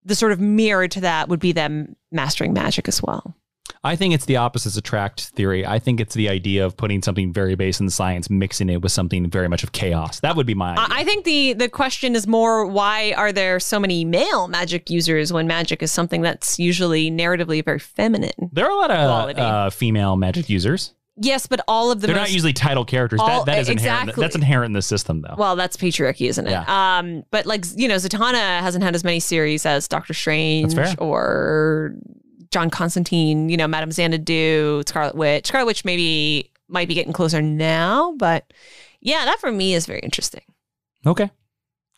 [SPEAKER 2] The sort of mirror to that would be them mastering magic as well.
[SPEAKER 1] I think it's the opposites attract theory. I think it's the idea of putting something very based in science, mixing it with something very much of chaos. That would be my idea.
[SPEAKER 2] I think the the question is more why are there so many male magic users when magic is something that's usually narratively very feminine?
[SPEAKER 1] there are a lot of uh, female magic users.
[SPEAKER 2] Yes, but all of the
[SPEAKER 1] They're
[SPEAKER 2] most
[SPEAKER 1] not usually title characters.
[SPEAKER 2] all-
[SPEAKER 1] that, that is inherent.
[SPEAKER 2] exactly.
[SPEAKER 1] That's inherent in the system, though.
[SPEAKER 2] well, that's patriarchy, isn't it?
[SPEAKER 1] Yeah.
[SPEAKER 2] Um, but like you know, Zatanna hasn't had as many series as Doctor Strange or John Constantine. You know, Madame Xanadu, Scarlet Witch. Scarlet Witch maybe might be getting closer now, but yeah, that for me is very interesting.
[SPEAKER 1] Okay.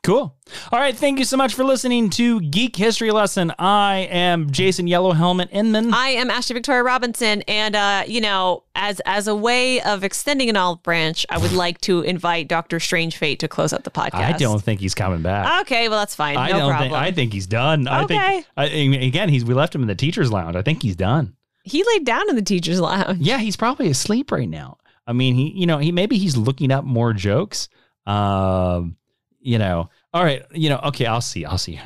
[SPEAKER 1] Cool. All right. Thank you so much for listening to Geek History Lesson. I am Jason Yellow Helmet Inman.
[SPEAKER 2] I am Ashley Victoria Robinson, and uh, you know, as as a way of extending an olive branch, I would like to invite Doctor Strange Fate to close out the podcast.
[SPEAKER 1] I don't think he's coming back.
[SPEAKER 2] Okay, well that's fine.
[SPEAKER 1] I
[SPEAKER 2] no
[SPEAKER 1] don't
[SPEAKER 2] problem.
[SPEAKER 1] think. I think he's done. I
[SPEAKER 2] Okay.
[SPEAKER 1] think. I, again, he's. We left him in the teachers' lounge. I think he's done.
[SPEAKER 2] he laid down in the teachers' lounge.
[SPEAKER 1] Yeah, he's probably asleep right now. I mean, he, you know, he maybe he's looking up more jokes. Um, you know, all right, you know, okay, I'll see, I'll see.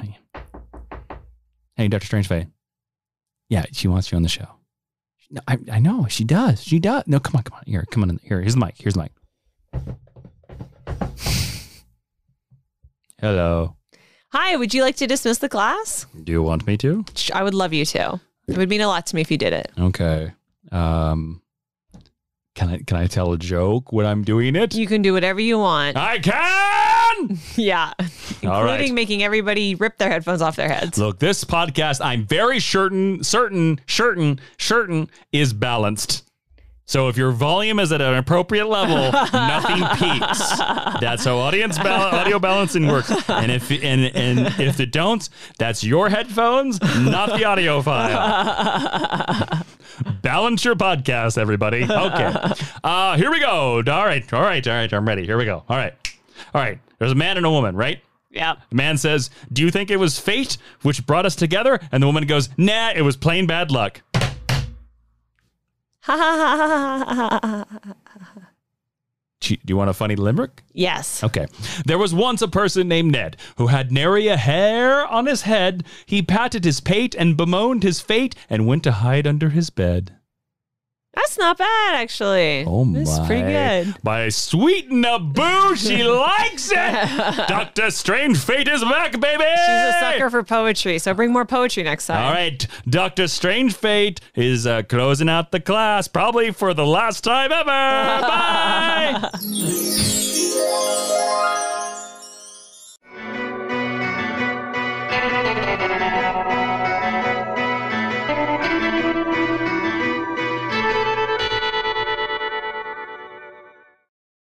[SPEAKER 1] Hey, Doctor Strangefay. Yeah, she wants you on the show. No, I, I know she does. She does. No, come on, come on. Here, come on. in. Here, here's the mic. Here's the mic. Hello.
[SPEAKER 2] Hi, would you like to dismiss the class?
[SPEAKER 1] Do you want me to?
[SPEAKER 2] I would love you to. It would mean a lot to me if you did it.
[SPEAKER 1] Okay. Um, can I can I tell a joke when I'm doing it?
[SPEAKER 2] You can do whatever you want.
[SPEAKER 1] I can.
[SPEAKER 2] Yeah, including
[SPEAKER 1] All right.
[SPEAKER 2] making everybody rip their headphones off their heads.
[SPEAKER 1] Look, this podcast, I'm very certain, certain, certain, certain is balanced. So if your volume is at an appropriate level, nothing peaks. That's how audience bal- audio balancing works. And if and and if it don't, that's your headphones, not the audio file. Balance your podcast, everybody. Okay. Uh, here we go. All right. All right. All right. I'm ready. Here we go. All right. All right. There's a man and a woman, right?
[SPEAKER 2] Yeah.
[SPEAKER 1] The man says, Do you think it was fate which brought us together? And the woman goes, Nah, it was plain bad luck. Do you, do you want a funny limerick?
[SPEAKER 2] yes.
[SPEAKER 1] Okay. There was once a person named Ned who had nary a hair on his head. He patted his pate and bemoaned his fate and went to hide under his bed.
[SPEAKER 2] That's not bad, actually.
[SPEAKER 1] Oh my!
[SPEAKER 2] Pretty good.
[SPEAKER 1] By sweet Naboo, she likes it. Doctor Strange Fate is back, baby.
[SPEAKER 2] She's a sucker for poetry, so bring more poetry next time.
[SPEAKER 1] All right, Doctor Strange Fate is uh, closing out the class, probably for the last time ever. Bye.